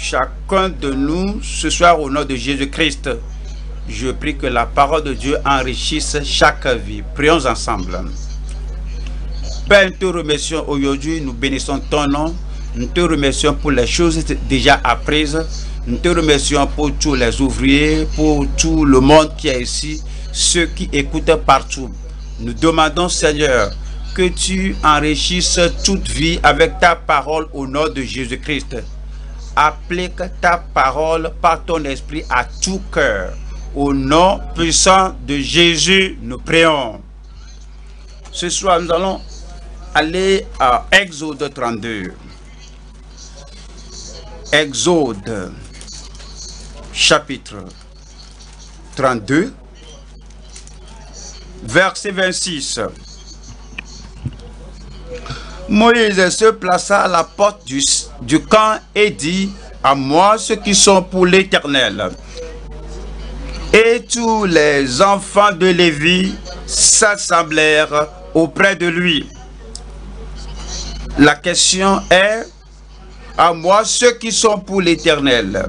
chacun de nous ce soir au nom de Jésus-Christ. Je prie que la parole de Dieu enrichisse chaque vie. Prions ensemble. Père, nous te remercions aujourd'hui, nous bénissons ton nom. Nous te remercions pour les choses déjà apprises. Nous te remercions pour tous les ouvriers, pour tout le monde qui est ici, ceux qui écoutent partout. Nous demandons, Seigneur, que tu enrichisses toute vie avec ta parole au nom de Jésus-Christ. Applique ta parole par ton esprit à tout cœur. Au nom puissant de Jésus, nous prions. Ce soir, nous allons aller à Exode 32. Exode, chapitre 32, verset 26. Moïse se plaça à la porte du, camp et dit, à moi ceux qui sont pour l'Éternel. Et tous les enfants de Lévi s'assemblèrent auprès de lui. La question est, à moi ceux qui sont pour l'Éternel.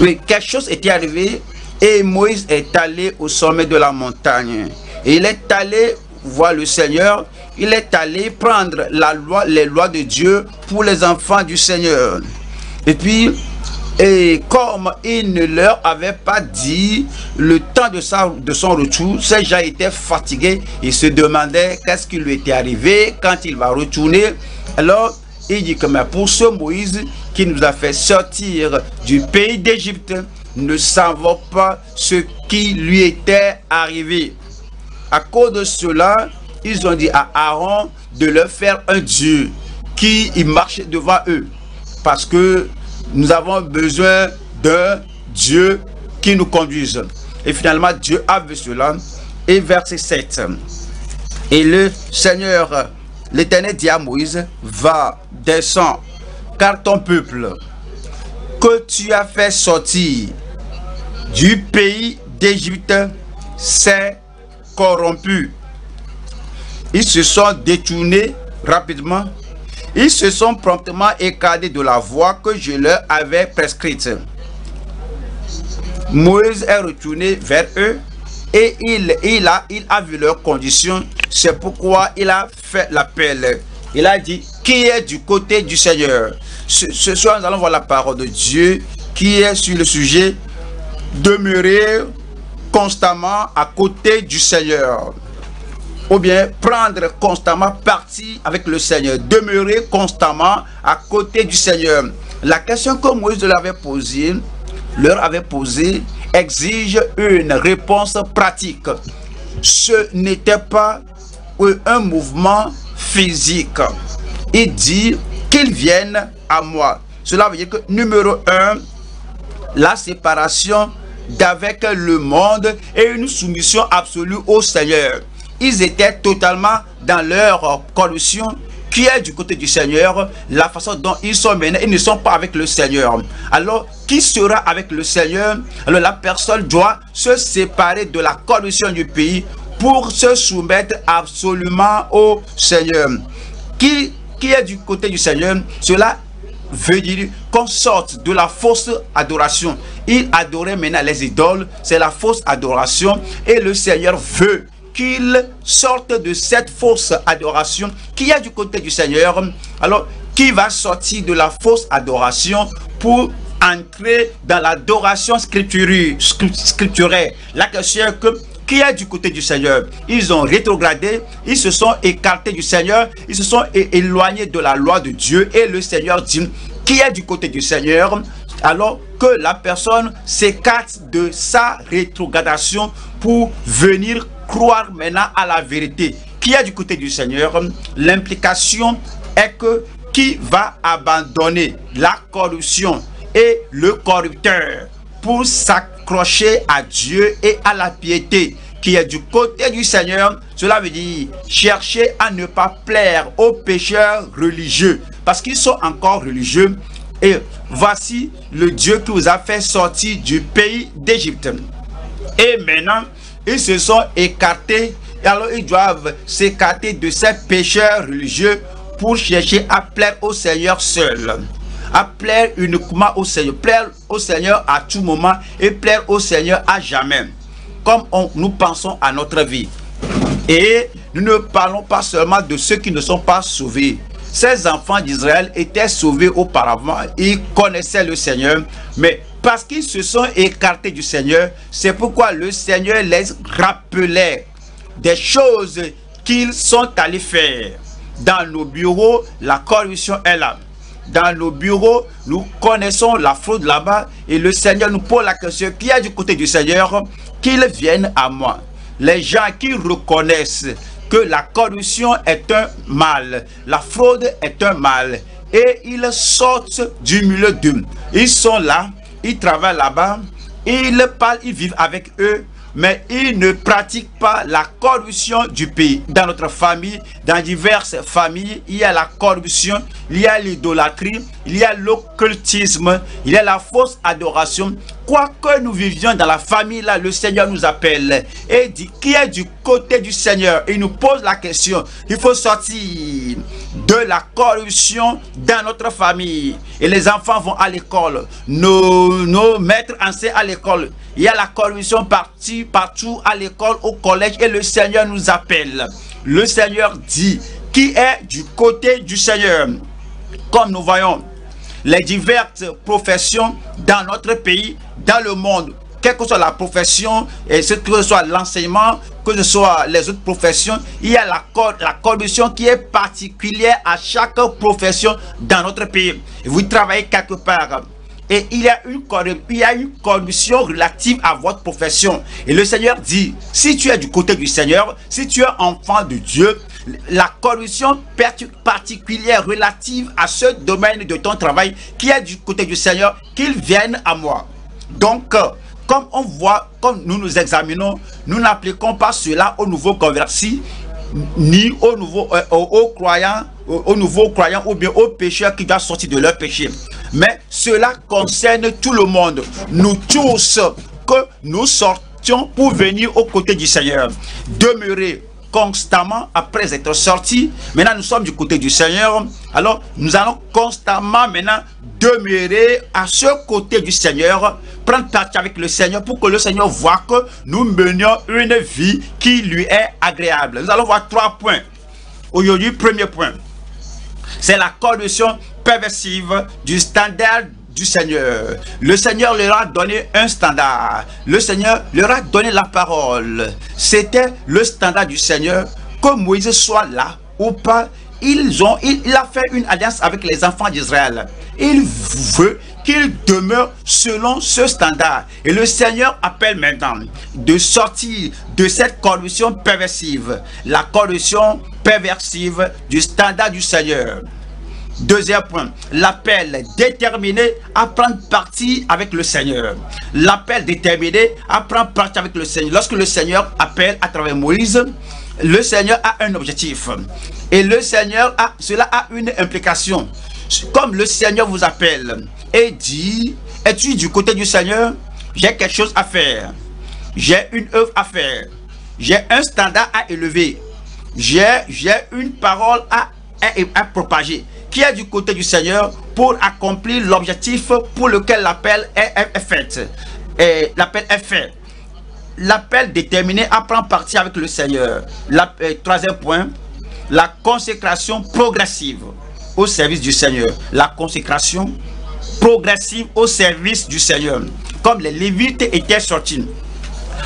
Oui, quelque chose était arrivé et Moïse est allé au sommet de la montagne. Il est allé voir le Seigneur. Il est allé prendre la loi, les lois de Dieu pour les enfants du Seigneur. Et puis, et comme il ne leur avait pas dit le temps de, son retour, ces gens étaient fatigués. Ils se demandaient qu'est-ce qui lui était arrivé quand il va retourner? Alors, il dit que mais pour ce Moïse qui nous a fait sortir du pays d'Égypte, ne savons pas ce qui lui était arrivé. À cause de cela, ils ont dit à Aaron de leur faire un Dieu qui il marche devant eux. Parce que nous avons besoin d'un Dieu qui nous conduise. Et finalement, Dieu a vu cela. Et verset 7. Et le Seigneur, l'Éternel dit à Moïse, va, descends, car ton peuple que tu as fait sortir du pays d'Égypte s'est corrompu. Ils se sont détournés rapidement ils se sont promptement écartés de la voie que je leur avais prescrite. Moïse est retourné vers eux et il, a vu leurs conditions. C'est pourquoi il a fait l'appel. Il a dit, qui est du côté du Seigneur? Ce, ce soir, nous allons voir la parole de Dieu qui est sur le sujet demeurer constamment à côté du Seigneur ou bien prendre constamment parti avec le Seigneur, demeurer constamment à côté du Seigneur. La question que Moïse leur avait posée, leur avait posée, exige une réponse pratique. Ce n'était pas un mouvement physique. Il dit qu'ils viennent à moi. Cela veut dire que numéro un, la séparation d'avec le monde et une soumission absolue au Seigneur ils étaient totalement dans leur corruption qui est du côté du Seigneur, la façon dont ils sont menés, ils ne sont pas avec le Seigneur. Alors, qui sera avec le Seigneur? Alors, la personne doit se séparer de la corruption du pays pour se soumettre absolument au Seigneur. Qui, qui est du côté du Seigneur? Cela veut dire qu'on sorte de la fausse adoration. Il adorait maintenant les idoles, c'est la fausse adoration et le Seigneur veut qu'il sorte de cette fausse adoration qui est du côté du Seigneur. Alors, qui va sortir de la fausse adoration pour entrer dans l'adoration scripturelle. La question est que qui est du côté du Seigneur? Ils ont rétrogradé, ils se sont écartés du Seigneur, ils se sont éloignés de la loi de Dieu et le Seigneur dit qui est du côté du Seigneur? Alors que la personne s'écarte de sa rétrogradation pour venir croire maintenant à la vérité qui est du côté du Seigneur, l'implication est que qui va abandonner la corruption et le corrupteur pour s'accrocher à Dieu et à la piété qui est du côté du Seigneur, cela veut dire chercher à ne pas plaire aux pécheurs religieux parce qu'ils sont encore religieux et voici le Dieu qui vous a fait sortir du pays d'Égypte. Et maintenant, ils se sont écartés. Et alors ils doivent s'écarter de ces pécheurs religieux pour chercher à plaire au Seigneur seul. à plaire uniquement au Seigneur, plaire au Seigneur à tout moment et plaire au Seigneur à jamais, comme nous pensons à notre vie. Et nous ne parlons pas seulement de ceux qui ne sont pas sauvés. Ces enfants d'Israël étaient sauvés auparavant, ils connaissaient le Seigneur, mais parce qu'ils se sont écartés du Seigneur, c'est pourquoi le Seigneur les rappelait des choses qu'ils sont allés faire. Dans nos bureaux, la corruption est là. Dans nos bureaux, nous connaissons la fraude là-bas et le Seigneur nous pose la question qui est du côté du Seigneur, qu'ils viennent à moi. Les gens qui reconnaissent que la corruption est un mal, la fraude est un mal, et ils sortent du milieu d'eux. Ils sont là, ils travaillent là-bas, ils parlent, ils vivent avec eux, mais ils ne pratiquent pas la corruption du pays. Dans notre famille, dans diverses familles, il y a la corruption, il y a l'idolâtrie, il y a l'occultisme, il y a la fausse adoration. Quoique nous vivions dans la famille, là, le Seigneur nous appelle et dit qui est du côté du Seigneur? Il nous pose la question. Il faut sortir de la corruption dans notre famille. Et les enfants vont à l'école. Nos, nos maîtres enseignent à l'école. Il y a la corruption partout, partout à l'école, au collège. Et le Seigneur nous appelle. Le Seigneur dit qui est du côté du Seigneur? Comme nous voyons les diverses professions dans notre pays, dans le monde, quelle que soit la profession, et ce que ce soit l'enseignement, que ce soit les autres professions, il y a la, la corruption qui est particulière à chaque profession dans notre pays. Vous travaillez quelque part et il y, a une, il y a une corruption relative à votre profession. Et le Seigneur dit, si tu es du côté du Seigneur, si tu es enfant de Dieu, la corruption particulière relative à ce domaine de ton travail qui est du côté du Seigneur, qu'il vienne à moi. Donc, euh, comme on voit, comme nous nous examinons, nous n'appliquons pas cela aux nouveaux convertis, ni aux nouveaux euh, aux, croyants, aux, nouveaux croyants ou bien aux pécheurs qui doivent sortir de leur péché. Mais cela concerne tout le monde. Nous tous, que nous sortions pour venir aux côtés du Seigneur. Demeurer constamment après être sortis. Maintenant, nous sommes du côté du Seigneur. Alors, nous allons constamment maintenant demeurer à ce côté du Seigneur, prendre partie avec le Seigneur pour que le Seigneur voit que nous menions une vie qui lui est agréable. Nous allons voir trois points. Aujourd'hui, premier point, c'est la corruption perversive du standard du Seigneur. Le Seigneur leur a donné un standard. Le Seigneur leur a donné la parole. C'était le standard du Seigneur. Que Moïse soit là ou pas, ils ont, il, a fait une alliance avec les enfants d'Israël. Il veut qu'ils demeurent selon ce standard. Et le Seigneur appelle maintenant de sortir de cette corruption perversive. La corruption perversive du standard du Seigneur. Deuxième point, l'appel déterminé à prendre parti avec le Seigneur. L'appel déterminé à prendre parti avec le Seigneur. Lorsque le Seigneur appelle à travers Moïse, le Seigneur a un objectif. Et le Seigneur a, cela a une implication. Comme le Seigneur vous appelle et dit, es-tu du côté du Seigneur? J'ai quelque chose à faire. J'ai une œuvre à faire. J'ai un standard à élever. J'ai une parole à, à propager qui est du côté du Seigneur pour accomplir l'objectif pour lequel l'appel est, fait. L'appel est fait. L'appel déterminé à prendre parti avec le Seigneur. Euh, troisième point, la consécration progressive au service du Seigneur. La consécration progressive au service du Seigneur. Comme les Lévites étaient sortis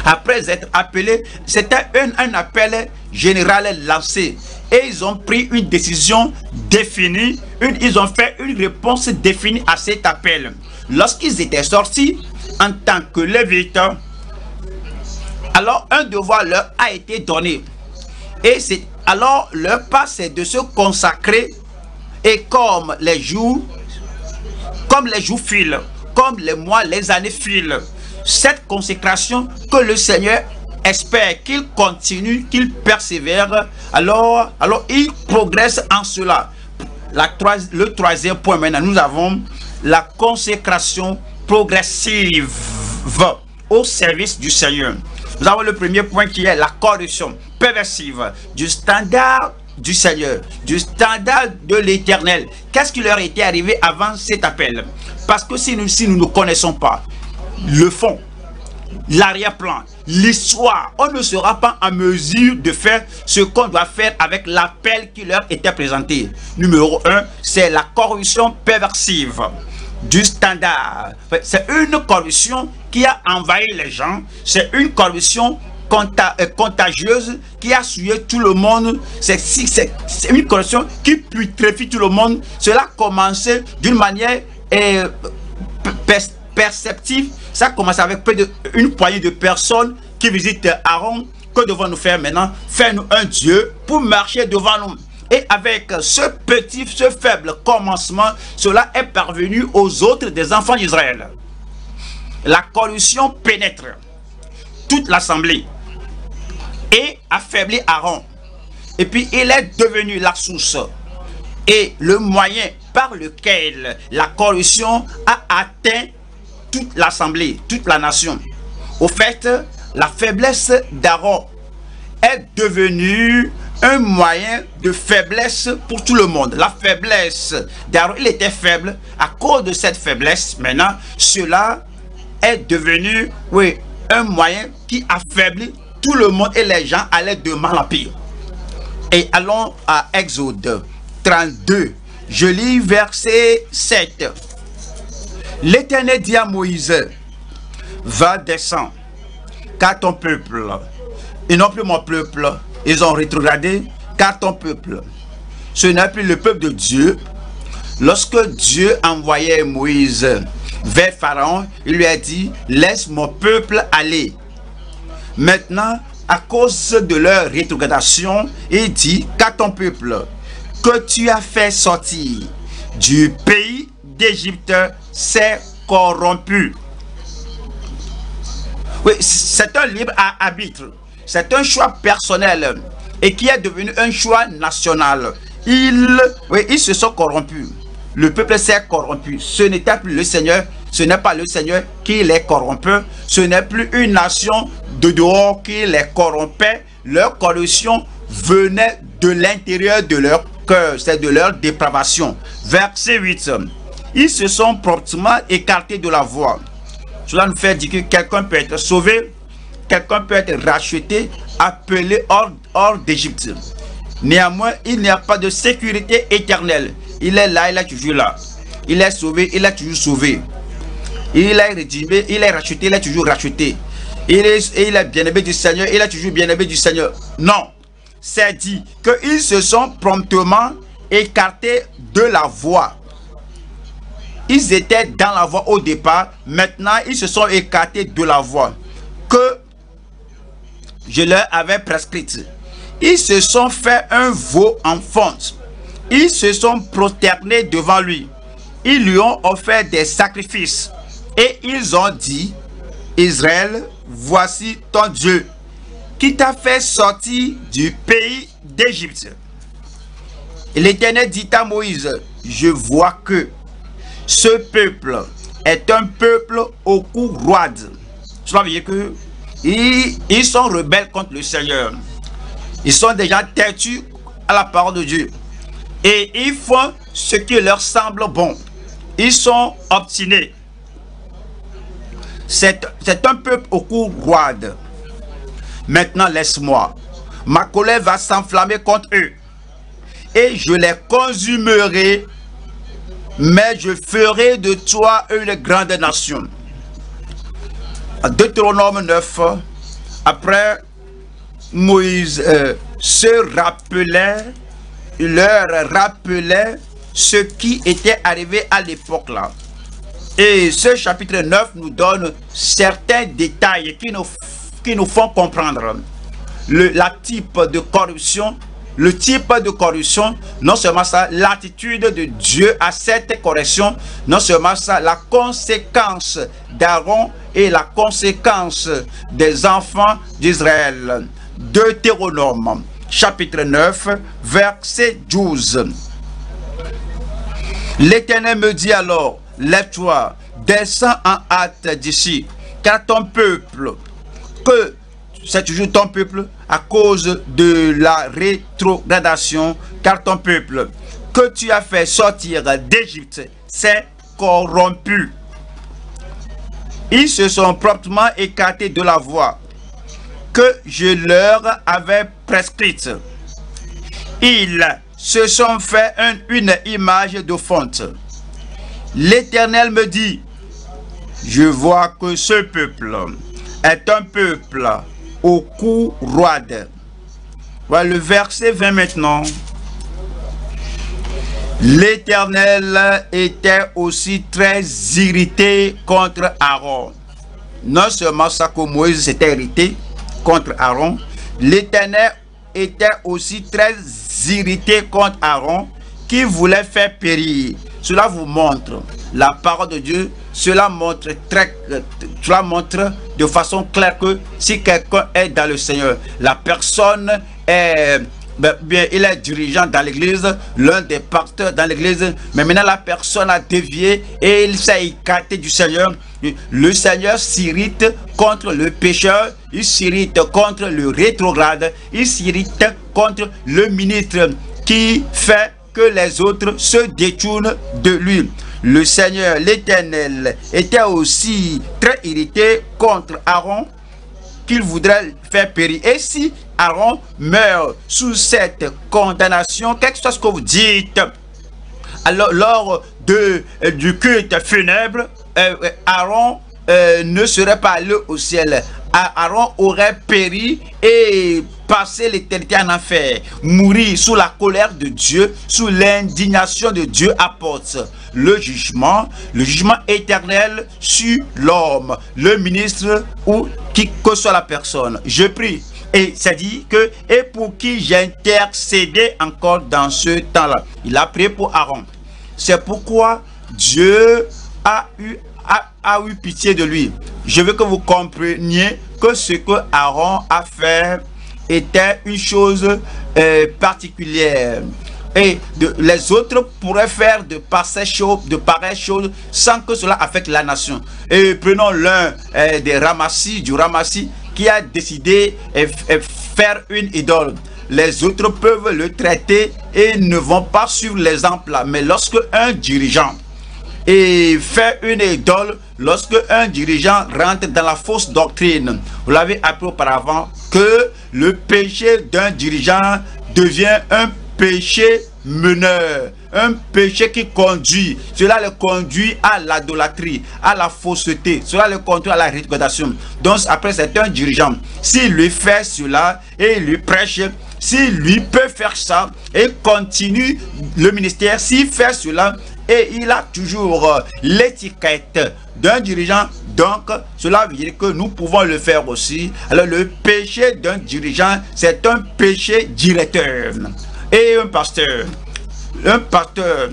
après être appelés, c'était un appel général lancé et ils ont pris une décision définie, ils ont fait une réponse définie à cet appel. Lorsqu'ils étaient sortis en tant que lévites, alors un devoir leur a été donné. Et c'est alors leur pas c'est de se consacrer et comme les jours, comme les jours filent, comme les mois, les années filent, cette consécration que le Seigneur espère qu'il continue, qu'il persévère, alors, alors il progresse en cela. La, le troisième point maintenant, nous avons la consécration progressive au service du Seigneur. Nous avons le premier point qui est la corruption perversive du standard du Seigneur, du standard de l'éternel. Qu'est-ce qui leur était arrivé avant cet appel? Parce que si si nous ne connaissons pas le fond, l'arrière-plan, l'histoire, on ne sera pas en mesure de faire ce qu'on doit faire avec l'appel qui leur était présenté. Numéro un, c'est la corruption perversive du standard. C'est une corruption qui a envahi les gens. C'est une corruption euh, contagieuse qui a suivi tout le monde. C'est une corruption qui putréfie tout le monde. Cela a commencé d'une manière euh, perceptive. Ça a commencé avec de, une poignée de personnes qui visitent Aaron. Que devons-nous faire maintenant? Faire-nous un Dieu pour marcher devant nous. Et avec ce petit, ce faible commencement, cela est parvenu aux autres des enfants d'Israël. La corruption pénètre toute l'assemblée et affaiblit Aaron. Et puis il est devenu la source et le moyen par lequel la corruption a atteint toute l'assemblée, toute la nation. Au fait, la faiblesse d'Aaron est devenue un moyen de faiblesse pour tout le monde. La faiblesse d'Aaron, il était faible. À cause de cette faiblesse, maintenant, cela est devenu, oui, un moyen qui affaiblit tout le monde et les gens allaient de mal en pire. Et allons à Exode 32. Je lis verset 7. L'Éternel dit à Moïse, va descendre, car ton peuple, et non plus mon peuple, ils ont rétrogradé, car ton peuple, ce n'est plus le peuple de Dieu. Lorsque Dieu envoyait Moïse vers Pharaon, il lui a dit, laisse mon peuple aller. Maintenant, à cause de leur rétrogradation, il dit, car ton peuple, que tu as fait sortir du pays d'Égypte, s'est corrompu. Oui, c'est un libre arbitre. C'est un choix personnel et qui est devenu un choix national. Ils, oui, ils se sont corrompus. Le peuple s'est corrompu. Ce n'était plus le Seigneur. Ce n'est pas le Seigneur qui les corrompait. Ce n'est plus une nation de dehors qui les corrompait. Leur corruption venait de l'intérieur de leur cœur. C'est de leur dépravation. Verset 8. Ils se sont promptement écartés de la voie. Cela nous fait dire que quelqu'un peut être sauvé quelqu'un peut être racheté, appelé hors, hors d'Égypte. Néanmoins, il n'y a pas de sécurité éternelle. Il est là, il est toujours là. Il est sauvé, il est toujours sauvé. Il est rédimé, il est racheté, il est toujours racheté. Il est, il est bien-aimé du Seigneur, il est toujours bien-aimé du Seigneur. Non, c'est dit qu'ils se sont promptement écartés de la voie. Ils étaient dans la voie au départ, maintenant ils se sont écartés de la voie. Que je leur avais prescrite. Ils se sont fait un veau en fonte. Ils se sont prosternés devant lui. Ils lui ont offert des sacrifices. Et ils ont dit, Israël, voici ton Dieu, qui t'a fait sortir du pays d'Égypte. L'Éternel dit à Moïse, je vois que ce peuple est un peuple au cou roide. Cela veut dire que ils, sont rebelles contre le Seigneur. Ils sont déjà têtus à la parole de Dieu. Et ils font ce qui leur semble bon. Ils sont obstinés. C'est un peuple au cou roide. Maintenant, laisse-moi. Ma colère va s'enflammer contre eux. Et je les consumerai. Mais je ferai de toi une grande nation. Deutéronome 9, après Moïse euh, se rappelait, leur rappelait ce qui était arrivé à l'époque là. Et ce chapitre 9 nous donne certains détails qui nous, qui nous font comprendre le type de corruption le type de corruption, non seulement ça, l'attitude de Dieu à cette correction, non seulement ça, la conséquence d'Aaron et la conséquence des enfants d'Israël. Deutéronome, chapitre 9, verset 12. L'Éternel me dit alors, lève-toi, descends en hâte d'ici, car ton peuple, que c'est toujours ton peuple à cause de la rétrogradation, car ton peuple que tu as fait sortir d'Égypte s'est corrompu. Ils se sont proprement écartés de la voie que je leur avais prescrite. Ils se sont fait une image de fonte. L'Éternel me dit, je vois que ce peuple est un peuple au cou roide. Voilà le verset 20 maintenant. L'Éternel était aussi très irrité contre Aaron. Non seulement ça que Moïse s'était irrité contre Aaron, l'Éternel était aussi très irrité contre Aaron qui voulait faire périr. Cela vous montre la parole de Dieu. Cela montre très, cela montre de façon claire que si quelqu'un est dans le Seigneur, la personne est ben, bien, il est dirigeant dans l'église, l'un des pasteurs dans l'église, mais maintenant la personne a dévié et il s'est écarté du Seigneur. Le Seigneur s'irrite contre le pécheur, il s'irrite contre le rétrograde, il s'irrite contre le ministre qui fait que les autres se détournent de lui. Le Seigneur, l'Éternel, était aussi très irrité contre Aaron qu'il voudrait faire périr. Et si Aaron meurt sous cette condamnation, quelque chose que vous dites, alors lors euh, du culte funèbre, euh, euh, Aaron ne serait pas allé au ciel. Aaron aurait péri et passé l'éternité en enfer, mourir sous la colère de Dieu, sous l'indignation de Dieu apporte le jugement, le jugement éternel sur l'homme, le ministre ou qui que soit la personne. Je prie. Et ça dit que, et pour qui j'intercédais encore dans ce temps-là. Il a prié pour Aaron. C'est pourquoi Dieu a eu, a, eu pitié de lui. Je veux que vous compreniez que ce que Aaron a fait était une chose euh, particulière et les autres pourraient faire de pareilles choses, sans que cela affecte la nation. Et prenons l'un euh, des ramassis, du ramassis, qui a décidé de euh, faire une idole. Les autres peuvent le traiter et ne vont pas suivre l'exemple. Mais lorsque un dirigeant et fait une idole, lorsque un dirigeant rentre dans la fausse doctrine, vous l'avez appris auparavant, que le péché d'un dirigeant devient un péché meneur, un péché qui conduit, cela le conduit à l'adolâtrie, à la fausseté, cela le conduit à la rétrogradation. Donc après c'est un dirigeant, s'il lui fait cela et lui prêche, s'il lui peut faire ça et continue le ministère, s'il fait cela et il a toujours euh, l'étiquette d'un dirigeant, donc cela veut dire que nous pouvons le faire aussi. Alors le péché d'un dirigeant, c'est un péché directeur et un pasteur, un pasteur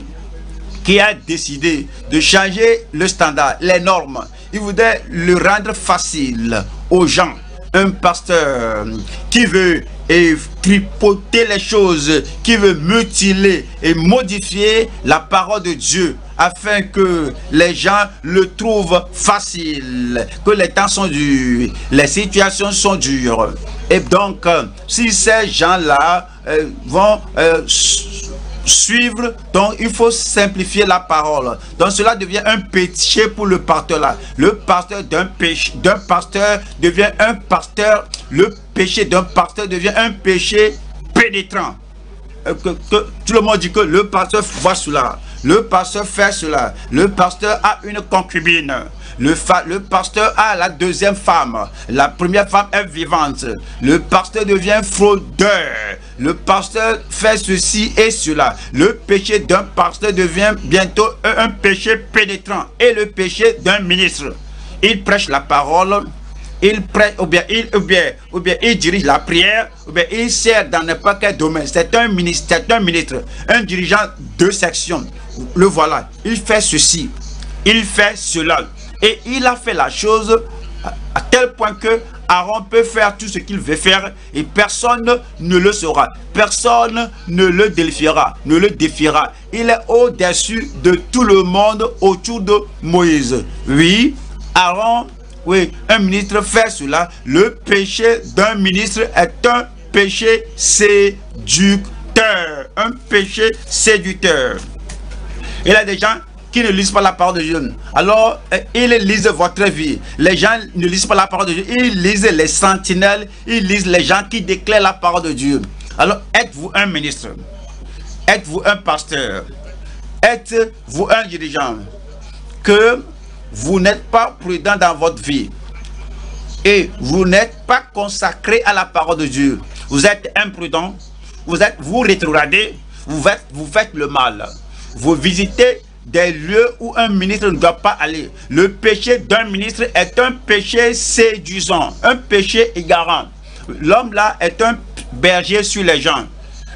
qui a décidé de changer le standard, les normes, il voudrait le rendre facile aux gens. Un pasteur qui veut tripoter les choses, qui veut mutiler et modifier la parole de Dieu afin que les gens le trouvent facile, que les temps sont durs, les situations sont dures. Et donc, si ces gens-là euh, vont euh, suivre, donc il faut simplifier la parole. Donc cela devient un péché pour le pasteur là. Le pasteur d'un d'un pasteur devient un pasteur, le péché d'un pasteur devient un péché pénétrant. Euh, tout le monde dit que le pasteur voit cela. Le pasteur fait cela. Le pasteur a une concubine. Le, le, pasteur a la deuxième femme. La première femme est vivante. Le pasteur devient fraudeur. Le pasteur fait ceci et cela. Le péché d'un pasteur devient bientôt un péché pénétrant. Et le péché d'un ministre. Il prêche la parole il prête ou bien il ou bien ou bien il dirige la prière ou bien il sert dans n'importe quel domaine. C'est un ministre, c'est un ministre, un dirigeant de section. Le voilà. Il fait ceci, il fait cela. Et il a fait la chose à tel point que Aaron peut faire tout ce qu'il veut faire et personne ne le saura. Personne ne le défiera, ne le défiera. Il est au-dessus de tout le monde autour de Moïse. Oui, Aaron oui, un ministre fait cela, le péché d'un ministre est un péché séducteur. Un péché séducteur. Il y a des gens qui ne lisent pas la parole de Dieu. Alors, euh, ils lisent votre vie. Les gens ne lisent pas la parole de Dieu. Ils lisent les sentinelles. Ils lisent les gens qui déclarent la parole de Dieu. Alors, êtes-vous un ministre? Êtes-vous un pasteur? Êtes-vous un dirigeant? Que vous n'êtes pas prudent dans votre vie et vous n'êtes pas consacré à la parole de Dieu. Vous êtes imprudent, vous êtes vous rétrogradez, vous faites, vous faites le mal. Vous visitez des lieux où un ministre ne doit pas aller. Le péché d'un ministre est un péché séduisant, un péché égarant. L'homme là est un berger sur les gens.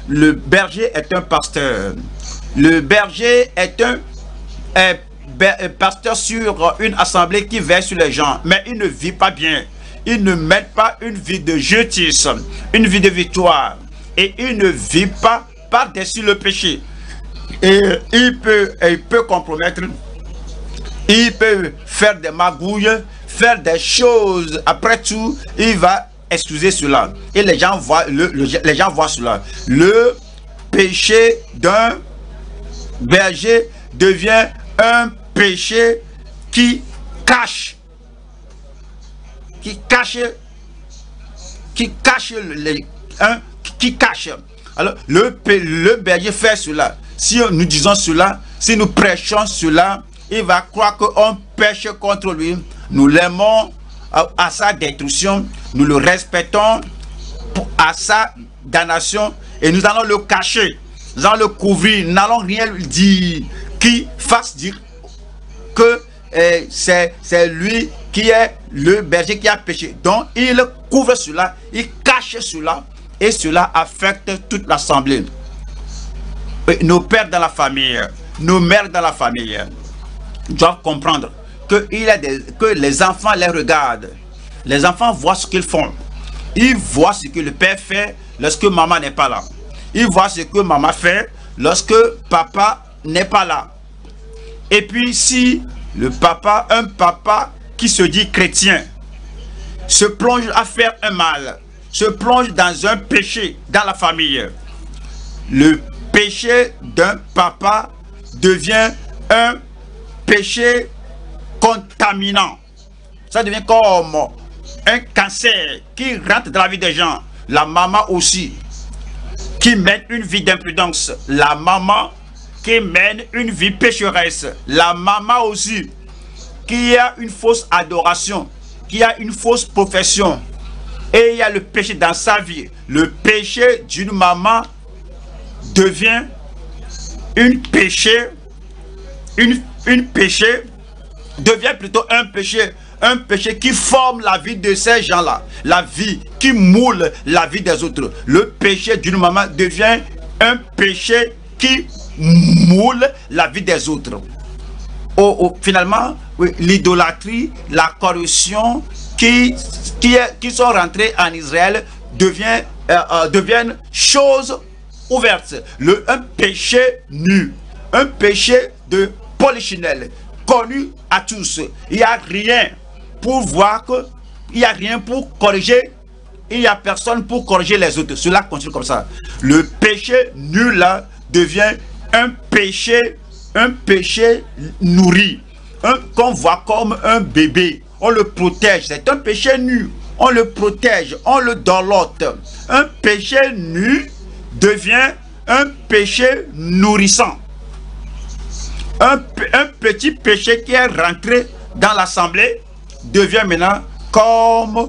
Le berger est un pasteur. Le berger est un pasteur sur une assemblée qui veille sur les gens, mais il ne vit pas bien. Il ne mène pas une vie de justice, une vie de victoire. Et il ne vit pas par-dessus le péché. Et il peut, il peut compromettre, il peut faire des magouilles, faire des choses. Après tout, il va excuser cela. Et les gens voient, le, les gens voient cela. Le péché d'un berger devient un péché qui cache, qui cache, qui cache les, un, qui cache. Alors, le, le berger fait cela. Si nous disons cela, si nous prêchons cela, il va croire qu'on pêche contre lui. Nous l'aimons à, sa destruction, nous le respectons à sa damnation et nous allons le cacher, nous allons le couvrir, nous n'allons rien dire qui fasse dire que eh, c'est lui qui est le berger qui a péché. Donc il couvre cela, il cache cela et cela affecte toute l'assemblée. Nos pères dans la famille, nos mères dans la famille doivent comprendre que, il des, que les enfants les regardent. Les enfants voient ce qu'ils font. Ils voient ce que le père fait lorsque maman n'est pas là. Ils voient ce que maman fait lorsque papa n'est pas là. Et puis si le papa, un papa qui se dit chrétien, se plonge à faire un mal, se plonge dans un péché dans la famille, le péché d'un papa devient un péché contaminant. Ça devient comme un cancer qui rentre dans la vie des gens. La maman aussi, qui mène une vie d'imprudence. La maman mène une vie pécheresse. La maman aussi, qui a une fausse adoration, qui a une fausse profession. Et il y a le péché dans sa vie. Le péché d'une maman devient une péché, une, une péché, devient plutôt un péché, un péché qui forme la vie de ces gens-là, la vie qui moule la vie des autres. Le péché d'une maman devient un péché qui moule la vie des autres. Au, finalement, l'idolâtrie, la corruption qui, qui, qui, sont rentrées en Israël devient, euh, euh, deviennent choses ouvertes. Le, un péché nu, un péché de polichinelle, connu à tous. Il n'y a rien pour voir que il n'y a rien pour corriger. Il n'y a personne pour corriger les autres. Cela continue comme ça. Le péché nul là devient un péché, un nourri. Qu'on voit comme un bébé. On le protège. C'est un péché nu. On le protège. On le dolote. Un péché nu devient un péché nourrissant. Un, petit péché qui est rentré dans l'assemblée devient maintenant comme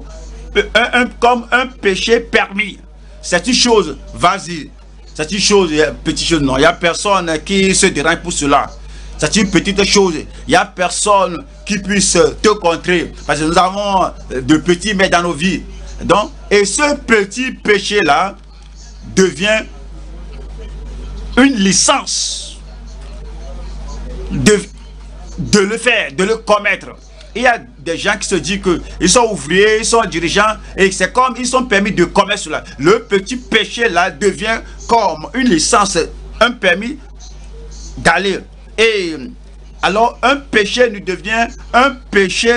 comme un péché permis. C'est une chose, vas-y. C'est une chose, petite chose, non. Il n'y a personne qui se dérange pour cela. C'est une petite chose. Il n'y a personne qui puisse te contrer. Parce que nous avons de petits mais dans nos vies. Donc, et ce petit péché-là devient une licence de, de le faire, de le commettre. Il y a des gens qui se disent qu'ils sont ouvriers, ils sont dirigeants, et c'est comme ils sont permis de commettre cela. Le petit péché là devient comme une licence, un permis d'aller. Et alors un péché nous devient un péché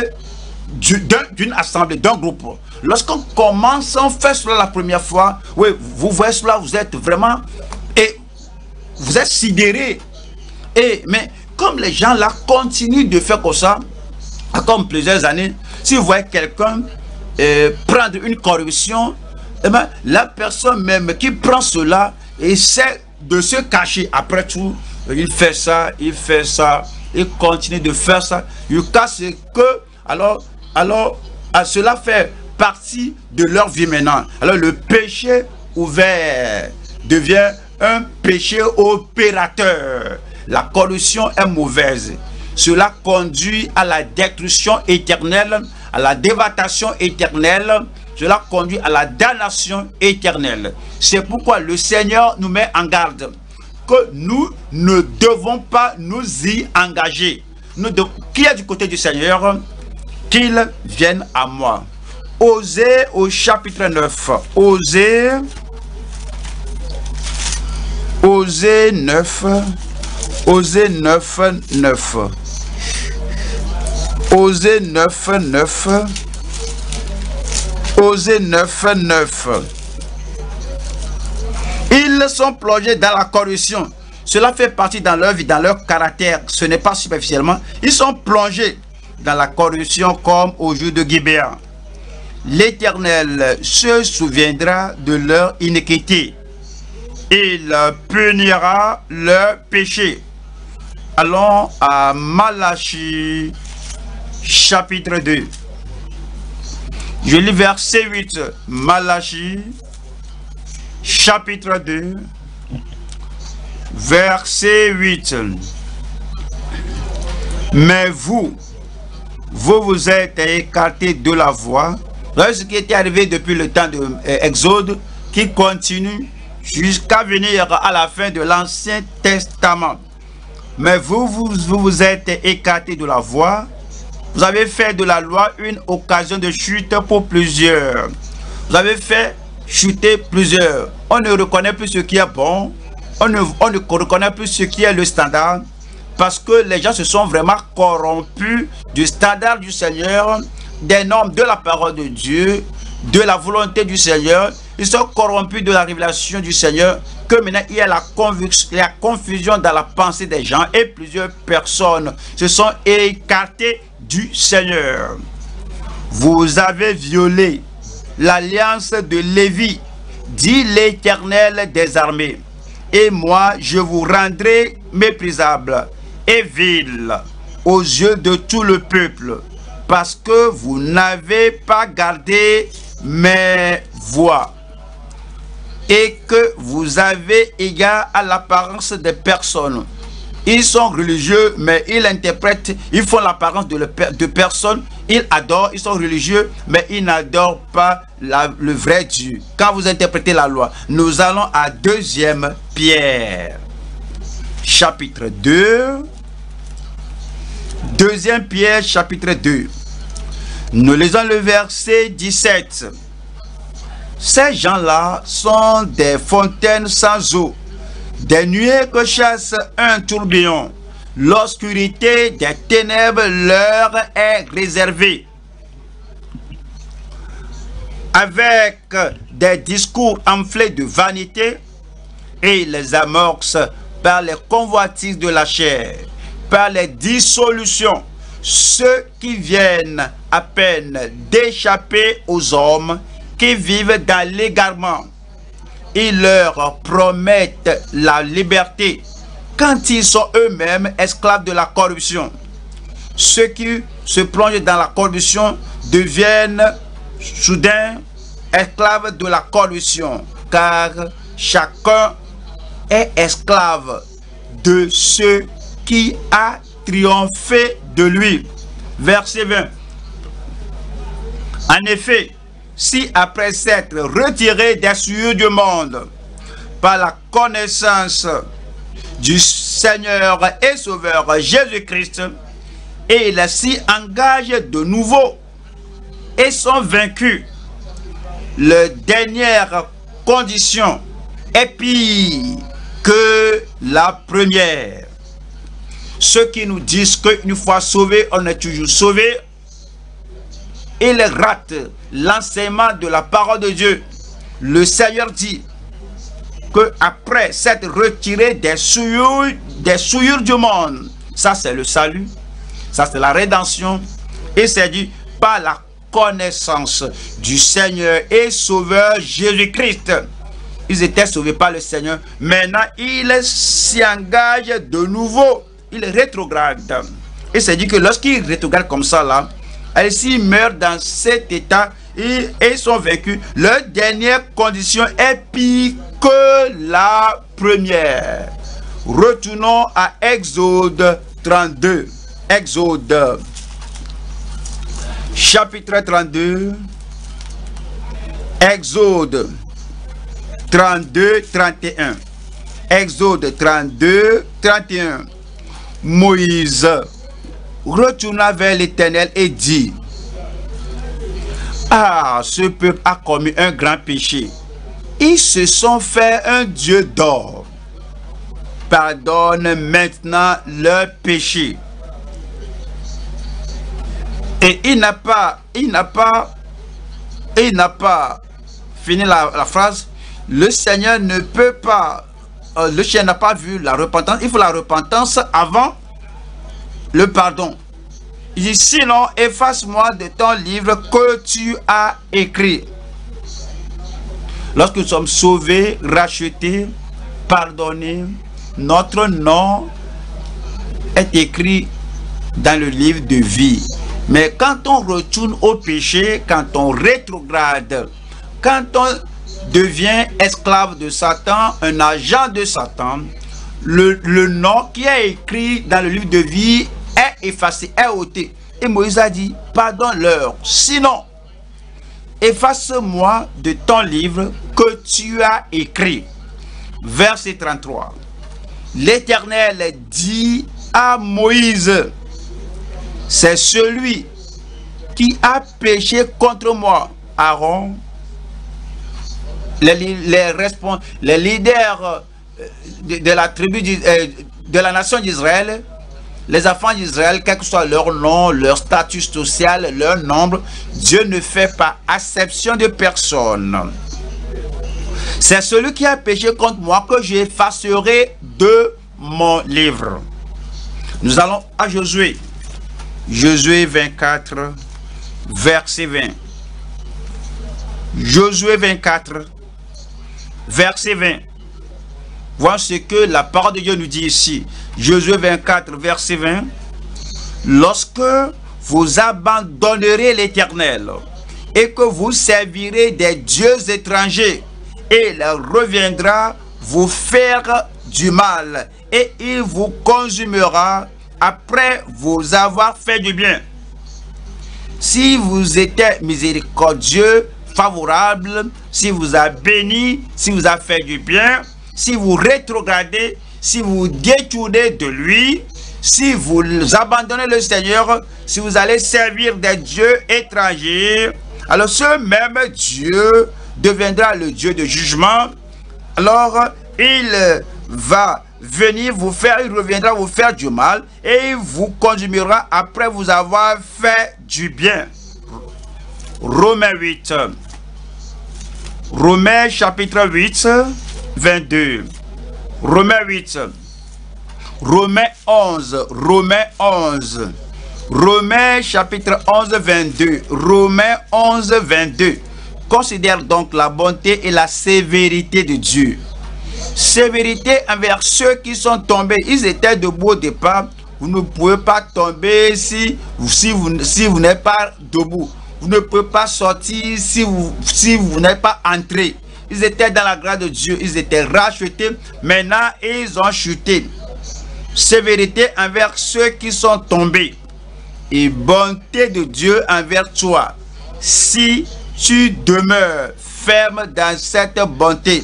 d'une assemblée, d'un groupe. Lorsqu'on commence, on fait cela la première fois, oui, vous voyez cela, vous êtes vraiment, et vous êtes sidéré. Et, mais comme les gens là continuent de faire comme ça, comme plusieurs années, si vous voyez quelqu'un euh, prendre une corruption, eh ben, la personne même qui prend cela essaie de se cacher. Après tout, il fait ça, il fait ça, il continue de faire ça. Jusqu'à ce que, alors, alors, à cela fait partie de leur vie maintenant. Alors, le péché ouvert devient un péché opérateur. La corruption est mauvaise. Cela conduit à la destruction éternelle, à la dévastation éternelle. Cela conduit à la damnation éternelle. C'est pourquoi le Seigneur nous met en garde que nous ne devons pas nous y engager. Qui est du côté du Seigneur, qu'il vienne à moi. Osez au chapitre 9. Osez. Osez 9. Osez 9, 9. Osez 9, 9. Osez 9, 9. Ils sont plongés dans la corruption. Cela fait partie dans leur vie, dans leur caractère. Ce n'est pas superficiellement. Ils sont plongés dans la corruption comme au jour de Gibéa. L'Éternel se souviendra de leur iniquité. Il punira leur péché. Allons à Malachie chapitre 2. Je lis verset 8. Malachie chapitre 2 verset 8. Mais vous, vous vous êtes écarté de la voie. Voyez ce qui était arrivé depuis le temps de euh, Exode qui continue jusqu'à venir à la fin de l'Ancien Testament. Mais vous, vous, vous êtes écarté de la voie. Vous avez fait de la loi une occasion de chute pour plusieurs. Vous avez fait chuter plusieurs. On ne reconnaît plus ce qui est bon. On ne, on ne reconnaît plus ce qui est le standard. Parce que les gens se sont vraiment corrompus du standard du Seigneur, des normes de la parole de Dieu, de la volonté du Seigneur. Ils sont corrompus de la révélation du Seigneur que maintenant il y a la, confusion dans la pensée des gens et plusieurs personnes se sont écartées du Seigneur. Vous avez violé l'alliance de Lévi, dit l'Éternel des armées. Et moi, je vous rendrai méprisable et vil aux yeux de tout le peuple, parce que vous n'avez pas gardé mes voix et que vous avez égard à l'apparence des personnes. Ils sont religieux, mais ils interprètent, ils font l'apparence de, personnes, ils adorent, ils sont religieux, mais ils n'adorent pas le vrai Dieu. Quand vous interprétez la loi, nous allons à deuxième Pierre, chapitre 2. Deuxième Pierre, chapitre 2. Nous lisons le verset 17. Ces gens-là sont des fontaines sans eau, des nuées que chasse un tourbillon. L'obscurité des ténèbres leur est réservée. Avec des discours enflés de vanité, et les amorces par les convoitises de la chair, par les dissolutions, ceux qui viennent à peine d'échapper aux hommes qui vivent dans l'égarement. Ils leur promettent la liberté quand ils sont eux-mêmes esclaves de la corruption. Ceux qui se plongent dans la corruption deviennent soudain esclaves de la corruption, car chacun est esclave de ce qui a triomphé de lui. Verset 20. En effet, si après s'être retiré des cieux du monde par la connaissance du Seigneur et Sauveur Jésus-Christ, et ils s'y engagent de nouveau et sont vaincus. La dernière condition est pire que la première. Ceux qui nous disent qu'une fois sauvé, on est toujours sauvé, il rate l'enseignement de la parole de Dieu. Le Seigneur dit que après s'être retiré des souillures, des souillures du monde, ça c'est le salut, ça c'est la rédemption, et c'est dit par la connaissance du Seigneur et Sauveur Jésus-Christ. Ils étaient sauvés par le Seigneur. Maintenant, ils s'y engagent de nouveau. Ils rétrogradent. Et c'est dit que lorsqu'ils rétrogradent comme ça, là, s'y meurent dans cet état et, ils sont vaincus. Leur dernière condition est pire que la première. Retournons à Exode 32. Exode chapitre 32, Exode 32, 31. Exode 32, 31. Moïse retourna vers l'Éternel et dit, Ah, ce peuple a commis un grand péché. Ils se sont fait un Dieu d'or. Pardonne maintenant leur péché et il n'a pas, il n'a pas, il n'a pas fini la, phrase. Le Seigneur ne peut pas, euh, le chien n'a pas vu la repentance. Il faut la repentance avant le pardon. Sinon, efface-moi de ton livre que tu as écrit. Lorsque nous sommes sauvés, rachetés, pardonnés, notre nom est écrit dans le livre de vie. Mais quand on retourne au péché, quand on rétrograde, quand on devient esclave de Satan, un agent de Satan, le, nom qui est écrit dans le livre de vie est effacé, est ôté. Et Moïse a dit, pardonne-leur. Sinon, efface-moi de ton livre que tu as écrit. Verset 33. L'Éternel dit à Moïse, c'est celui qui a péché contre moi. Aaron, les, leaders euh, de, la tribu euh, de la nation d'Israël, les enfants d'Israël, quel que soit leur nom, leur statut social, leur nombre, Dieu ne fait pas acception de personne. C'est celui qui a péché contre moi que j'effacerai de mon livre. Nous allons à Josué. Josué 24, verset 20. Josué 24, verset 20. Voilà ce que la parole de Dieu nous dit ici. Josué 24, verset 20. Lorsque vous abandonnerez l'Éternel et que vous servirez des dieux étrangers, il reviendra vous faire du mal et il vous consumera après vous avoir fait du bien. Si vous êtes miséricordieux, favorable, si vous a béni, si vous a fait du bien, si vous rétrogradez, si vous détournez de lui, si vous abandonnez le Seigneur, si vous allez servir des dieux étrangers, alors ce même Dieu deviendra le Dieu de jugement. Alors, il va venir vous faire, il reviendra vous faire du mal et il vous consumera après vous avoir fait du bien. Romains 8. Romains chapitre 8, 22. Romains 8. Romains 11. Romains 11. Romains chapitre 11, 22. Romains 11, 22. Considère donc la bonté et la sévérité de Dieu sévérité envers ceux qui sont tombés. Ils étaient debout au départ. Vous ne pouvez pas tomber si, vous, n'êtes pas debout. Vous ne pouvez pas sortir si vous n'êtes pas entré. Ils étaient dans la grâce de Dieu. Ils étaient rachetés. Maintenant, ils ont chuté. Sévérité envers ceux qui sont tombés. Et bonté de Dieu envers toi. Si tu demeures ferme dans cette bonté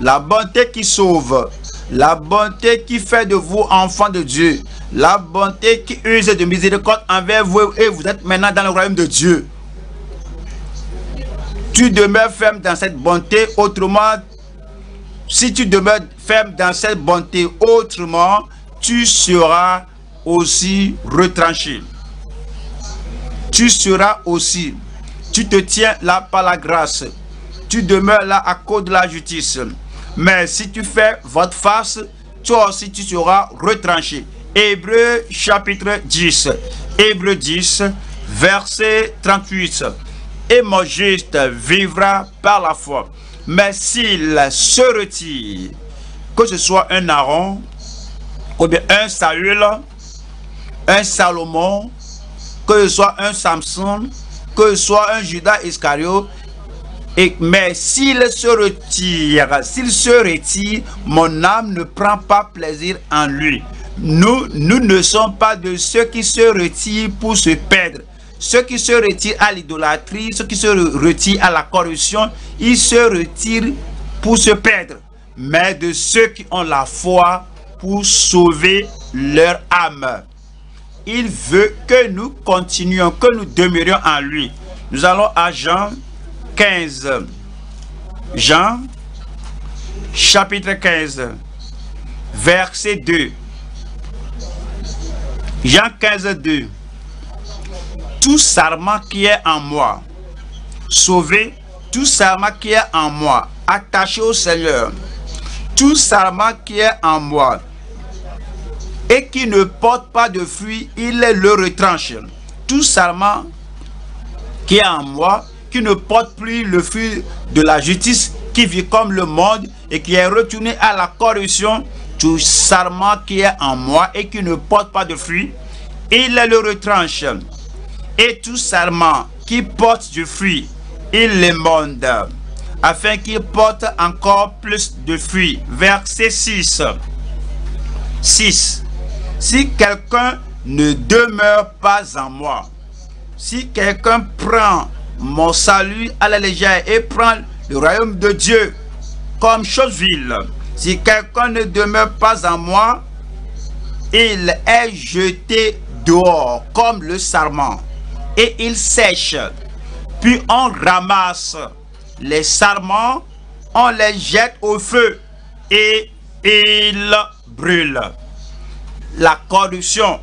la bonté qui sauve, la bonté qui fait de vous enfants de Dieu, la bonté qui use de miséricorde envers vous et vous êtes maintenant dans le royaume de Dieu. Tu demeures ferme dans cette bonté, autrement, si tu demeures ferme dans cette bonté, autrement, tu seras aussi retranché. Tu seras aussi Tu te tiens là par la grâce. Tu demeures là à cause de la justice. Mais si tu fais votre face, toi aussi tu seras retranché. Hébreu chapitre 10. Hébreu 10, verset 38. Et mon juste vivra par la foi. Mais s'il se retire, que ce soit un Aaron, ou bien un Saül, un Salomon, que ce soit un Samson, que ce soit un Judas Iscariot, et, mais s'il se retire, s'il se retire, mon âme ne prend pas plaisir en lui. Nous, nous ne sommes pas de ceux qui se retirent pour se perdre. Ceux qui se retirent à l'idolâtrie, ceux qui se retirent à la corruption, ils se retirent pour se perdre. Mais de ceux qui ont la foi pour sauver leur âme. Il veut que nous continuions, que nous demeurions en lui. Nous allons à Jean 15. Jean, chapitre 15, verset 2. Jean 15, 2. Tout sarment qui est en moi, sauvé, tout sarment qui est en moi, attaché au Seigneur, tout sarment qui est en moi, et qui ne porte pas de fruits, il le retranche. Tout sarment qui est en moi, qui ne porte plus le fruit de la justice, qui vit comme le monde et qui est retourné à la corruption, tout sarment qui est en moi et qui ne porte pas de fruit, il le retranche. Et tout sarment qui porte du fruit, il le monde, afin qu'il porte encore plus de fruits. Verset 6. 6. Si quelqu'un ne demeure pas en moi, si quelqu'un prend mon salut à la légère et prend le royaume de Dieu comme chose vile, si quelqu'un ne demeure pas en moi, il est jeté dehors comme le sarment et il sèche. Puis on ramasse les sarments, on les jette au feu et il brûle la corruption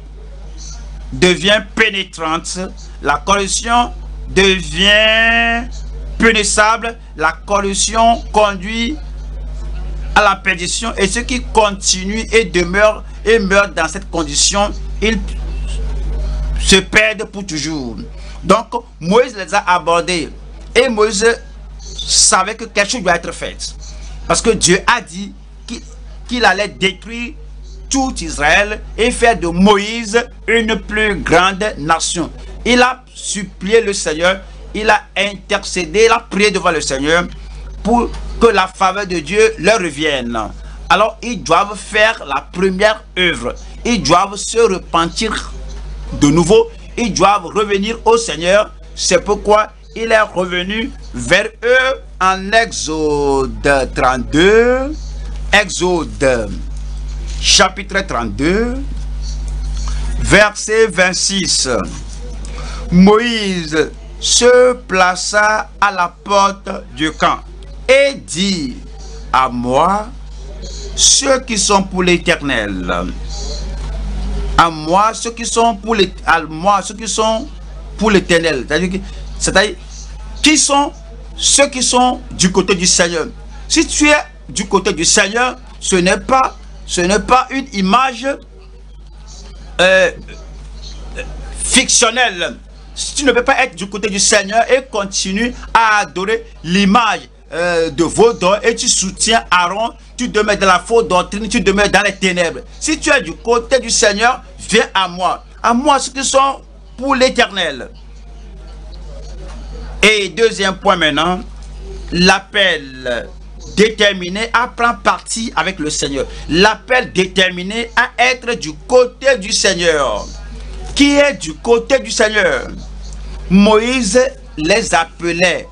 devient pénétrante, la corruption devient punissable, la corruption conduit à la perdition et ceux qui continuent et demeurent et meurent dans cette condition, ils se perdent pour toujours. Donc Moïse les a abordés et Moïse savait que quelque chose doit être fait. Parce que Dieu a dit qu'il allait détruire tout Israël et faire de Moïse une plus grande nation. Il a supplié le Seigneur, il a intercédé, il a prié devant le Seigneur pour que la faveur de Dieu leur revienne. Alors ils doivent faire la première œuvre. Ils doivent se repentir de nouveau. Ils doivent revenir au Seigneur. C'est pourquoi il est revenu vers eux en Exode 32. Exode chapitre 32, verset 26. Moïse se plaça à la porte du camp et dit à moi, ceux qui sont pour l'éternel, à moi, ceux qui sont pour les, à moi, ceux qui sont pour l'éternel, c'est-à-dire, qui sont ceux qui sont du côté du Seigneur? Si tu es du côté du Seigneur, ce n'est pas ce n'est pas une image euh, fictionnelle. Tu ne peux pas être du côté du Seigneur et continuer à adorer l'image euh, de vos dons et tu soutiens Aaron, tu demeures dans la fausse doctrine, tu demeures dans les ténèbres. Si tu es du côté du Seigneur, viens à moi. À moi, ceux qui sont pour l'éternel. Et deuxième point maintenant, l'appel déterminé à prendre parti avec le Seigneur. L'appel déterminé à être du côté du Seigneur. Qui est du côté du Seigneur? Moïse les appelait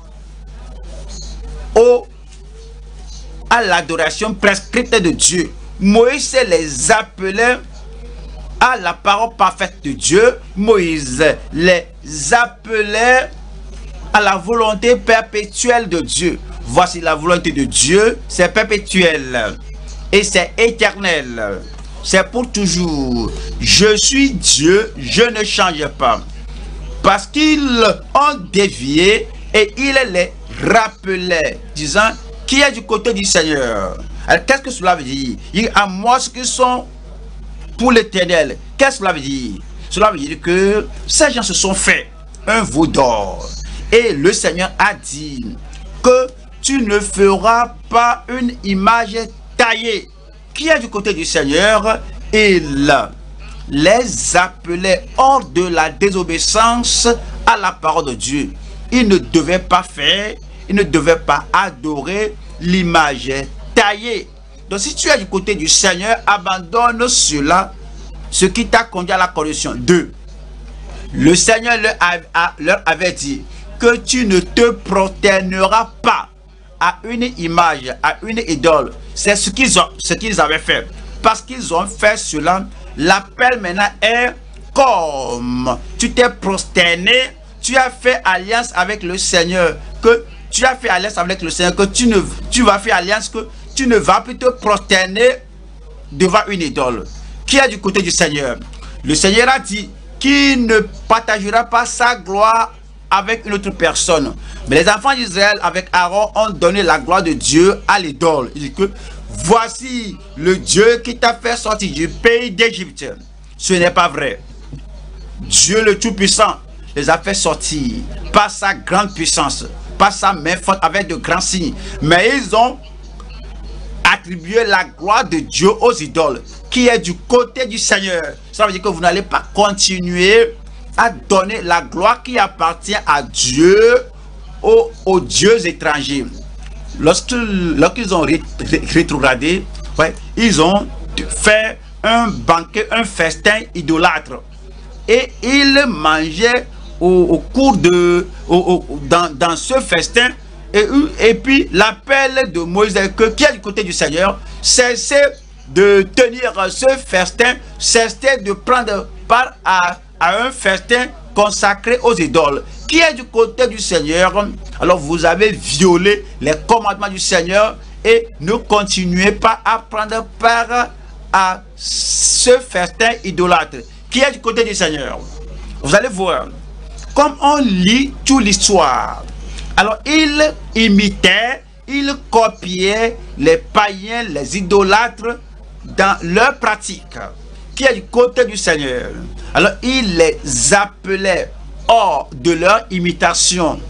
au, l'adoration prescrite de Dieu. Moïse les appelait à la parole parfaite de Dieu. Moïse les appelait à la volonté perpétuelle de Dieu. Voici la volonté de Dieu, c'est perpétuel et c'est éternel. C'est pour toujours. Je suis Dieu, je ne change pas. parce qu'ils ont dévié et il les rappelait, disant, qui est du côté du Seigneur Alors, qu'est-ce que cela veut dire? Il à moi ce qui sont pour l'éternel. Qu'est-ce que cela veut dire? Cela veut dire que ces gens se sont fait un veau d'or. Et le Seigneur a dit que tu ne feras pas une image taillée. Qui est du côté du Seigneur? Il les appelait hors de la désobéissance à la parole de Dieu. Ils ne devaient pas faire, ne devaient pas adorer l'image taillée. Donc si tu es du côté du Seigneur, abandonne cela, ce qui t'a conduit à la corruption. Deux, le Seigneur leur avait dit que tu ne te prosterneras pas à une image, à une idole. C'est ce qu'ils ce qu'ils avaient fait. Parce qu'ils ont fait cela, l'appel maintenant est comme tu t'es prosterné, tu as fait alliance avec le Seigneur, que tu as fait alliance avec le Seigneur, que tu, ne, tu vas faire alliance, que tu ne vas plus te prosterner devant une idole. Qui est du côté du Seigneur? Le Seigneur a dit qu'il ne partagera pas sa gloire avec une autre personne. Mais les enfants d'Israël avec Aaron ont donné la gloire de Dieu à l'idole. Il dit que voici le Dieu qui t'a fait sortir du pays d'Égypte. Ce n'est pas vrai. Dieu le Tout-Puissant les a fait sortir par sa grande puissance, par sa main forte avec de grands signes. Mais ils ont attribué la gloire de Dieu aux idoles qui est du côté du Seigneur. Ça veut dire que vous n'allez pas continuer à donner la gloire qui appartient à Dieu aux, dieux étrangers. Lorsqu'ils ont rétrogradé, ouais, ils ont fait un banquet, un festin idolâtre. Et ils mangeaient au, cours de... dans, ce festin. Et, puis l'appel de Moïse, que, qui est du côté du Seigneur, c'est de tenir ce festin, cessez de prendre part à à un festin consacré aux idoles. Qui est du côté du Seigneur? Alors vous avez violé les commandements du Seigneur et ne continuez pas à prendre part à ce festin idolâtre. Qui est du côté du Seigneur? Vous allez voir, comme on lit toute l'histoire, alors il imitait, il copiait les païens, les idolâtres dans leur pratique qui est du côté du Seigneur. Alors il les appelait hors de leur imitation.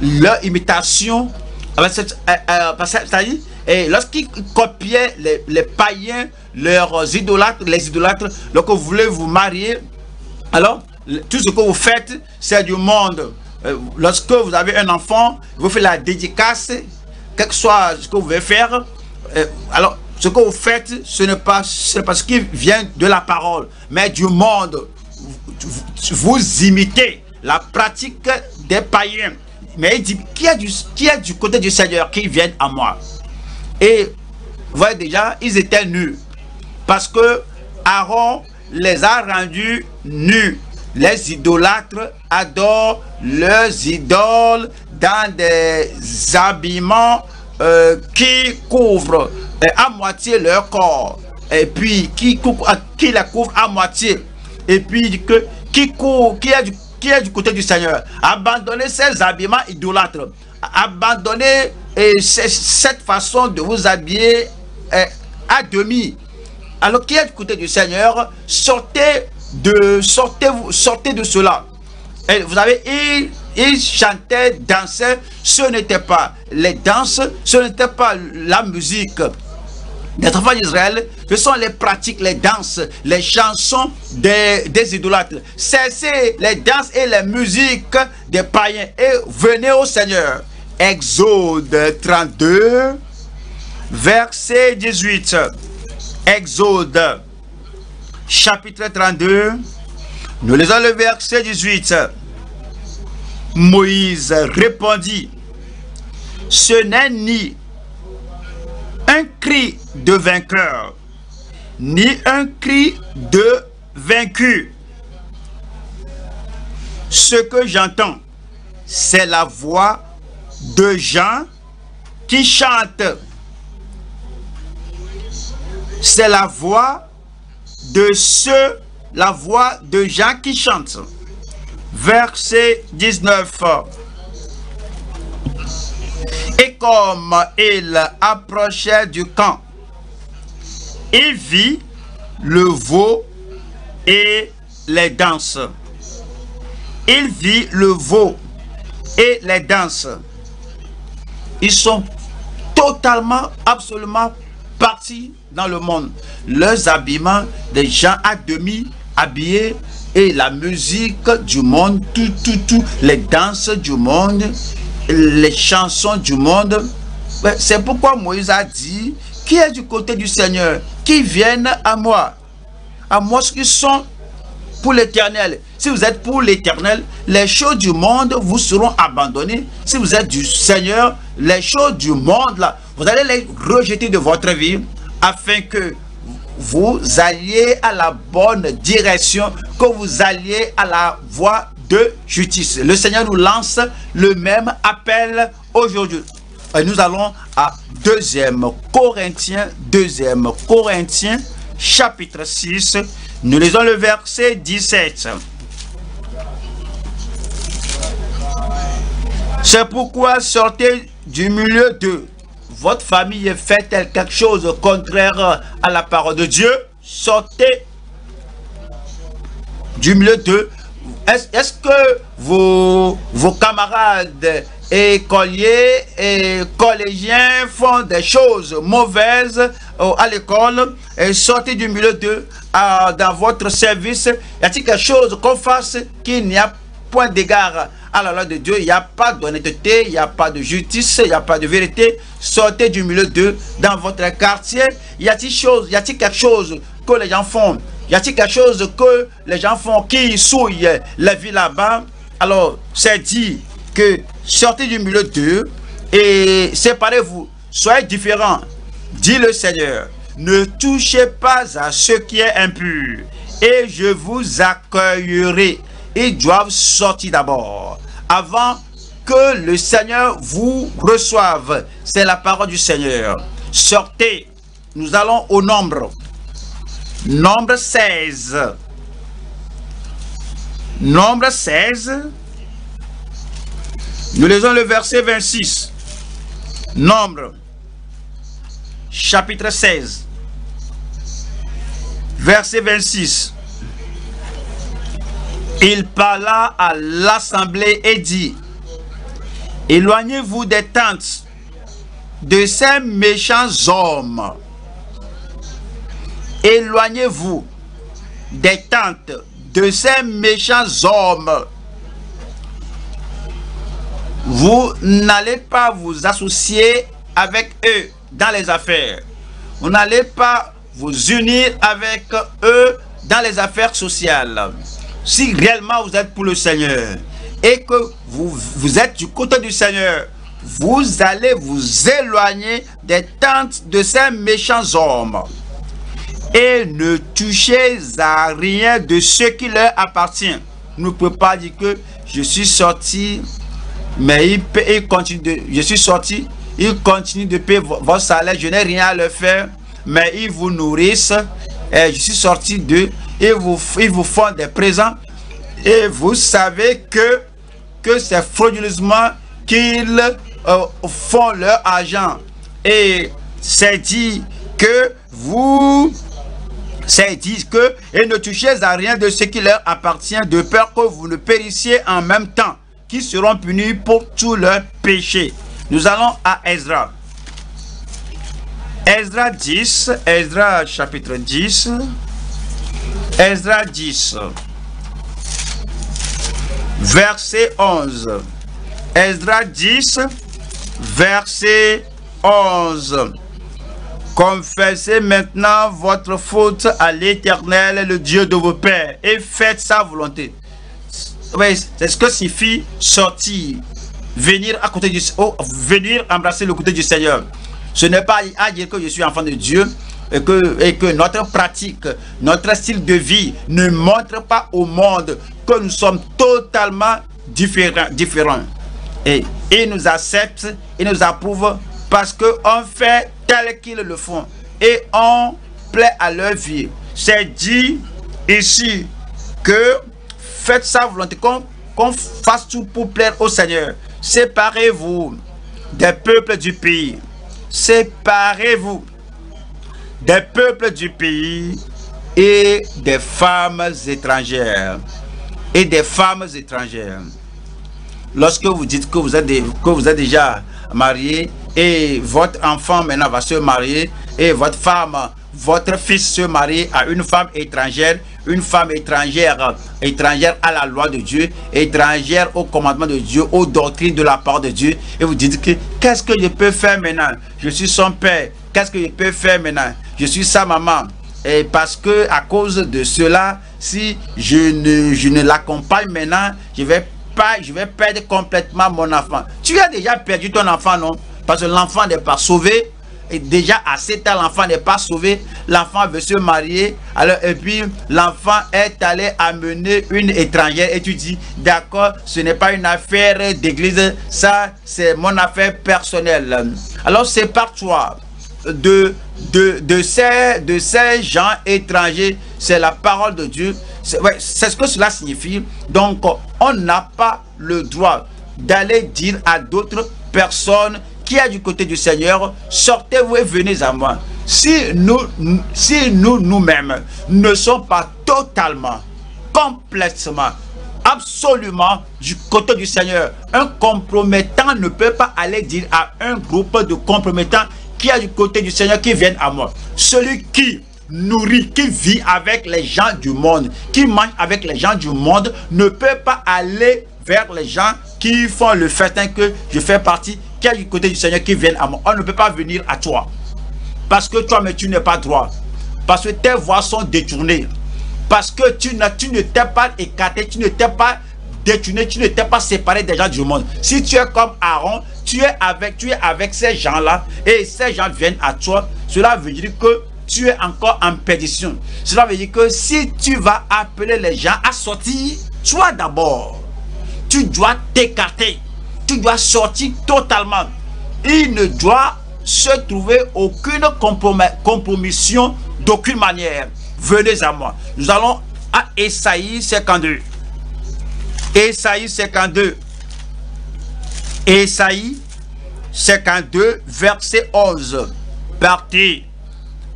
Leur imitation, euh, euh, c'est-à-dire, et lorsqu'ils copiaient les, païens, leurs idolâtres, les idolâtres, lorsque vous voulez vous marier, alors tout ce que vous faites, c'est du monde. Euh, lorsque vous avez un enfant, vous faites la dédicace, quel que soit ce que vous voulez faire. alors, ce que vous faites, ce n'est pas, pas ce qui vient de la parole, mais du monde. Vous imitez la pratique des païens. Mais il dit, qui est du, qui est du côté du Seigneur qui vient à moi? Et vous voyez déjà, ils étaient nus. Parce que Aaron les a rendus nus. Les idolâtres adorent leurs idoles dans des habillements euh, qui couvrent euh, à moitié leur corps. Et puis qui, qui la couvre à moitié. Et puis que, qui, qui, est du, qui est du côté du Seigneur. Abandonnez ces habillements idolâtres. Abandonnez et cette façon de vous habiller à demi. Alors qui est du côté du Seigneur, sortez de, sortez, sortez de cela. Et vous avez, ils chantaient, dansaient, ce n'était pas les danses, ce n'était pas la musique des enfants d'Israël, ce sont les pratiques, les danses, les chansons des, des idolâtres. Cessez les danses et les musiques des païens et venez au Seigneur. Exode 32, verset 18. Exode, chapitre 32, nous lisons le verset 18. Moïse répondit, ce n'est ni un cri de vainqueur, ni un cri de vaincu. Ce que j'entends, c'est la voix de gens qui chantent. C'est la voix de ceux, la voix de gens qui chantent. verset 19. Et comme il approchait du camp, il vit le veau et les danses. Il vit le veau et les danses. Ils sont totalement, absolument partis dans le monde. Leurs habillements, des gens à demi habillés et la musique du monde, tout, tout, tout, les danses du monde, les chansons du monde. C'est pourquoi Moïse a dit, qui est du côté du Seigneur, qui vienne à moi? À moi ce qui sont pour l'éternel. Si vous êtes pour l'éternel, les choses du monde vous seront abandonnées. Si vous êtes du Seigneur, les choses du monde, là, vous allez les rejeter de votre vie afin que vous alliez à la bonne direction, que vous alliez à la voie de justice. Le Seigneur nous lance le même appel aujourd'hui. Nous allons à 2 Corinthiens, 2 Corinthiens, chapitre 6. Nous lisons le verset 17. C'est pourquoi sortez du milieu de votre famille fait-elle quelque chose contraire à la parole de Dieu? Sortez du milieu de... Est-ce que vos, camarades écoliers et collégiens font des choses mauvaises euh, à l'école? Et sortez du milieu de dans votre service. Y a-t-il quelque chose qu'on fasse qu'il n'y a point d'égard à la loi de Dieu, il n'y a pas d'honnêteté, il n'y a pas de justice, il n'y a pas de vérité. Sortez du milieu de dans votre quartier. Y a-t-il chose, y a-t-il quelque chose que les gens font? Y a-t-il quelque chose que les gens font qui souillent la vie là-bas? Alors, c'est dit que sortez du milieu d'eux et séparez-vous. Soyez différents, dit le Seigneur. Ne touchez pas à ce qui est impur et je vous accueillerai. Ils doivent sortir d'abord avant que le Seigneur vous reçoive. C'est la parole du Seigneur. Sortez. Nous allons au nombre. Nombre 16. Nombre 16. Nous lisons le verset 26. Nombre. Chapitre 16. Verset 26. Il parla à l'assemblée et dit, Éloignez-vous des tentes de ces méchants hommes. Éloignez-vous des tentes de ces méchants hommes. Vous n'allez pas vous associer avec eux dans les affaires. Vous n'allez pas vous unir avec eux dans les affaires sociales si réellement vous êtes pour le Seigneur et que vous, êtes du côté du Seigneur, vous allez vous éloigner des tentes de ces méchants hommes et ne touchez à rien de ce qui leur appartient. Ne peut pas dire que je suis sorti, mais il, de, je suis sorti, il continue de payer votre salaire, je n'ai rien à leur faire, mais ils vous nourrissent. Et je suis sorti de ils vous, ils vous font des présents et vous savez que, que c'est frauduleusement qu'ils euh, font leur argent. Et c'est dit que vous c'est dit que et ne touchez à rien de ce qui leur appartient de peur que vous ne périssiez en même temps, qui seront punis pour tous leurs péchés. Nous allons à Ezra. Ezra 10, Ezra chapitre 10. Ezra 10, verset 11. Ezra 10, verset 11. Confessez maintenant votre faute à l'Éternel, le Dieu de vos pères, et faites sa volonté. c'est ce que signifie sortir, venir à côté du oh, venir embrasser le côté du Seigneur. Ce n'est pas à dire que je suis enfant de Dieu, et que, notre pratique, notre style de vie ne montre pas au monde que nous sommes totalement différents. Et ils nous acceptent, ils nous approuvent parce qu'on fait tel qu'ils le font et on plaît à leur vie. C'est dit ici que faites sa volonté, qu'on fasse tout pour plaire au Seigneur. Séparez-vous des peuples du pays. Séparez-vous des peuples du pays et des femmes étrangères. Et des femmes étrangères. Lorsque vous dites que vous êtes, que vous êtes déjà marié et votre enfant maintenant va se marier et votre femme, votre fils se marie à une femme étrangère, une femme étrangère, étrangère à la loi de Dieu, étrangère au commandement de Dieu, aux doctrines de la part de Dieu, et vous dites que qu'est-ce que je peux faire maintenant? Je suis son père, qu'est-ce que je peux faire maintenant? Je suis sa maman. Et parce que à cause de cela, si je ne, je ne l'accompagne maintenant, je vais pas, je vais perdre complètement mon enfant. Tu as déjà perdu ton enfant, non? Parce que l'enfant n'est pas sauvé. Et déjà à 7 ans, l'enfant n'est pas sauvé. L'enfant veut se marier. Alors, et puis, l'enfant est allé amener une étrangère. Et tu dis, d'accord, ce n'est pas une affaire d'église. Ça, c'est mon affaire personnelle. Alors, c'est par toi de, de, de, ces, de ces gens étrangers. C'est la parole de Dieu. C'est ce que cela signifie. Donc, on n'a pas le droit d'aller dire à d'autres personnes qui est du côté du Seigneur, sortez-vous et venez à moi. Si nous, si nous nous-mêmes ne sommes pas totalement, complètement, absolument du côté du Seigneur, un compromettant ne peut pas aller dire à un groupe de compromettants qui est du côté du Seigneur qui viennent à moi. Celui qui nourrit, qui vit avec les gens du monde, qui mange avec les gens du monde, ne peut pas aller vers les gens qui font le fait que je fais partie, qui est du côté du Seigneur, qui viennent à moi. On ne peut pas venir à toi. Parce que toi, mais tu n'es pas droit. Parce que tes voix sont détournées. Parce que tu, tu ne t'es pas écarté, tu ne t'es pas détourné, tu ne t'es pas séparé des gens du monde. Si tu es comme Aaron, tu es avec, tu avec ces gens-là et ces gens viennent à toi, cela veut dire que tu es encore en perdition. Cela veut dire que si tu vas appeler les gens à sortir, toi d'abord, tu dois t'écarter. Tu dois sortir totalement. Il ne doit se trouver aucune compromission d'aucune manière. Venez à moi. Nous allons à Esaïe 52. Esaïe 52. Esaïe 52, verset 11. Partez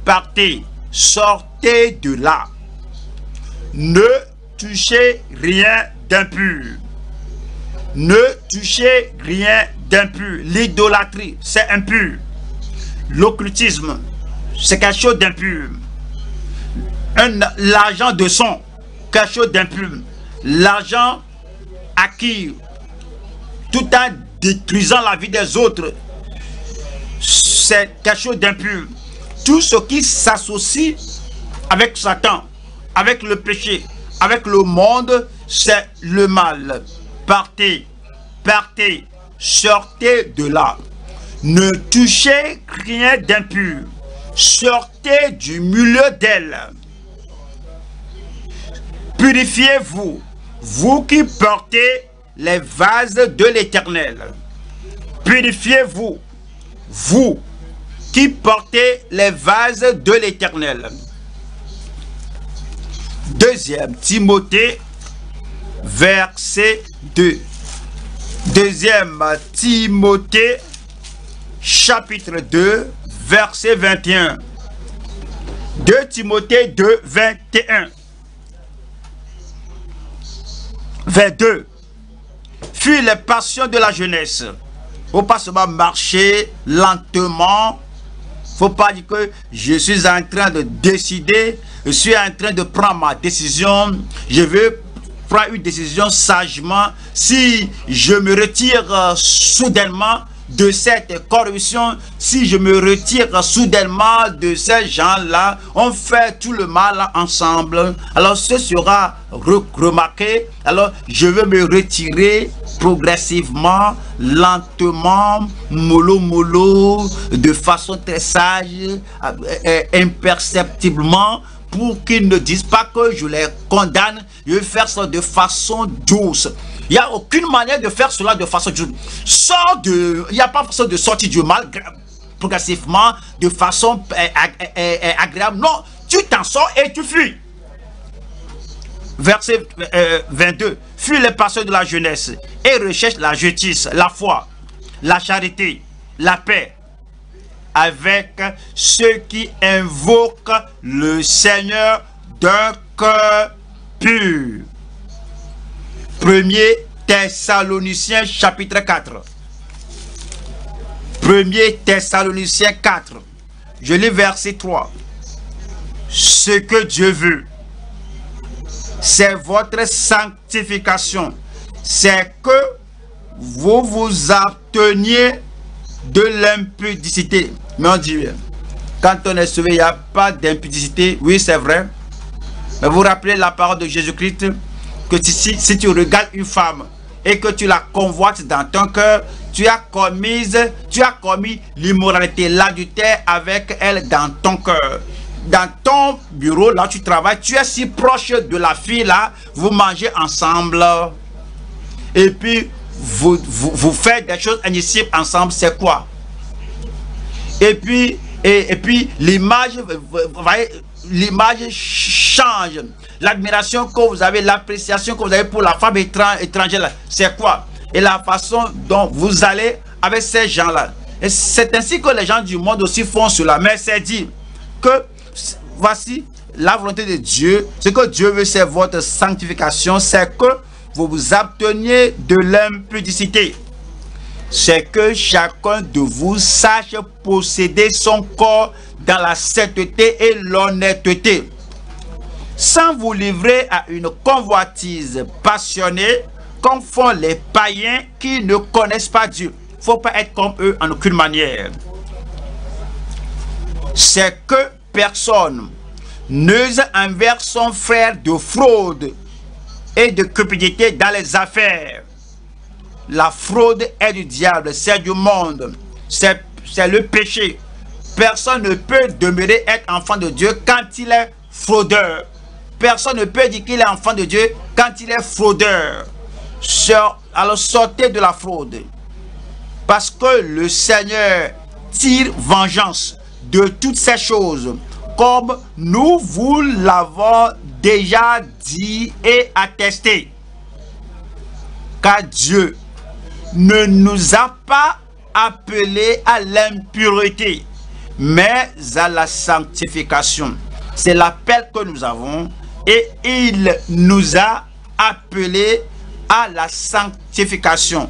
partez, sortez de là. Ne touchez rien d'impur. Ne touchez rien d'impur. L'idolâtrie, c'est impur. L'occultisme, c'est quelque chose d'impur. L'argent de son, quelque chose d'impur. L'argent acquis tout en détruisant la vie des autres, c'est quelque chose d'impur tout ce qui s'associe avec Satan, avec le péché, avec le monde, c'est le mal. Partez, partez, sortez de là. Ne touchez rien d'impur. Sortez du milieu d'elle. Purifiez-vous, vous qui portez les vases de l'éternel. Purifiez-vous, vous qui portait les vases de l'éternel. Deuxième Timothée, verset 2. Deuxième Timothée, chapitre 2, verset 21. 2 Timothée 2, 21. 22. Les passions de la jeunesse. Faut pas seulement marcher lentement faut pas dire que je suis en train de décider, je suis en train de prendre ma décision, je veux prendre une décision sagement. Si je me retire euh, soudainement de cette corruption, si je me retire soudainement de ces gens-là, on fait tout le mal ensemble. Alors ce sera remarqué. Alors je veux me retirer progressivement, lentement, mollo mollo, de façon très sage, euh, imperceptiblement, pour qu'ils ne disent pas que je les condamne, je vais faire ça de façon douce. Il n'y a aucune manière de faire cela de façon. Sors de... Il n'y a pas façon de sortir du mal progressivement, de façon euh, euh, agréable. Non, tu t'en sors et tu fuis. Verset 22. fuis les passions de la jeunesse et recherche la justice, la foi, la charité, la paix avec ceux qui invoquent le Seigneur d'un cœur pur. Premier Thessaloniciens chapitre 4. Premier Thessaloniciens 4. Je lis verset 3. Ce que Dieu veut, c'est votre sanctification. C'est que vous vous abteniez de l'impudicité. Mais on dit, quand on est sauvé, il n'y a pas d'impudicité. Oui, c'est vrai. Mais vous rappelez la parole de Jésus-Christ? Que si, si tu regardes une femme et que tu la convoites dans ton cœur, tu as commis, tu as commis l'immoralité, l'adultère avec elle dans ton cœur. Dans ton bureau, là tu travailles, tu es si proche de la fille là, vous mangez ensemble. Et puis, vous, vous, faites des choses indicibles ensemble, c'est quoi? Et puis, et, et puis l'image, l'image change. L'admiration que vous avez, l'appréciation que vous avez pour la femme étrangère, c'est quoi? Et la façon dont vous allez avec ces gens-là. Et c'est ainsi que les gens du monde aussi font cela. Mais c'est dit que voici la volonté de Dieu. Ce que Dieu veut, c'est votre sanctification. C'est que vous vous abteniez de l'impudicité. C'est que chacun de vous sache posséder son corps dans la sainteté et l'honnêteté sans vous livrer à une convoitise passionnée comme font les païens qui ne connaissent pas Dieu. faut pas être comme eux en aucune manière. C'est que personne n'use envers son frère de fraude et de cupidité dans les affaires. La fraude est du diable, c'est du monde, c'est le péché. Personne ne peut demeurer être enfant de Dieu quand il est fraudeur. Personne ne peut dire qu'il est enfant de Dieu quand il est fraudeur. Alors sortez de la fraude. Parce que le Seigneur tire vengeance de toutes ces choses. Comme nous vous l'avons déjà dit et attesté. Car Dieu ne nous a pas appelés à l'impureté, mais à la sanctification. C'est l'appel que nous avons et il nous a appelés à la sanctification.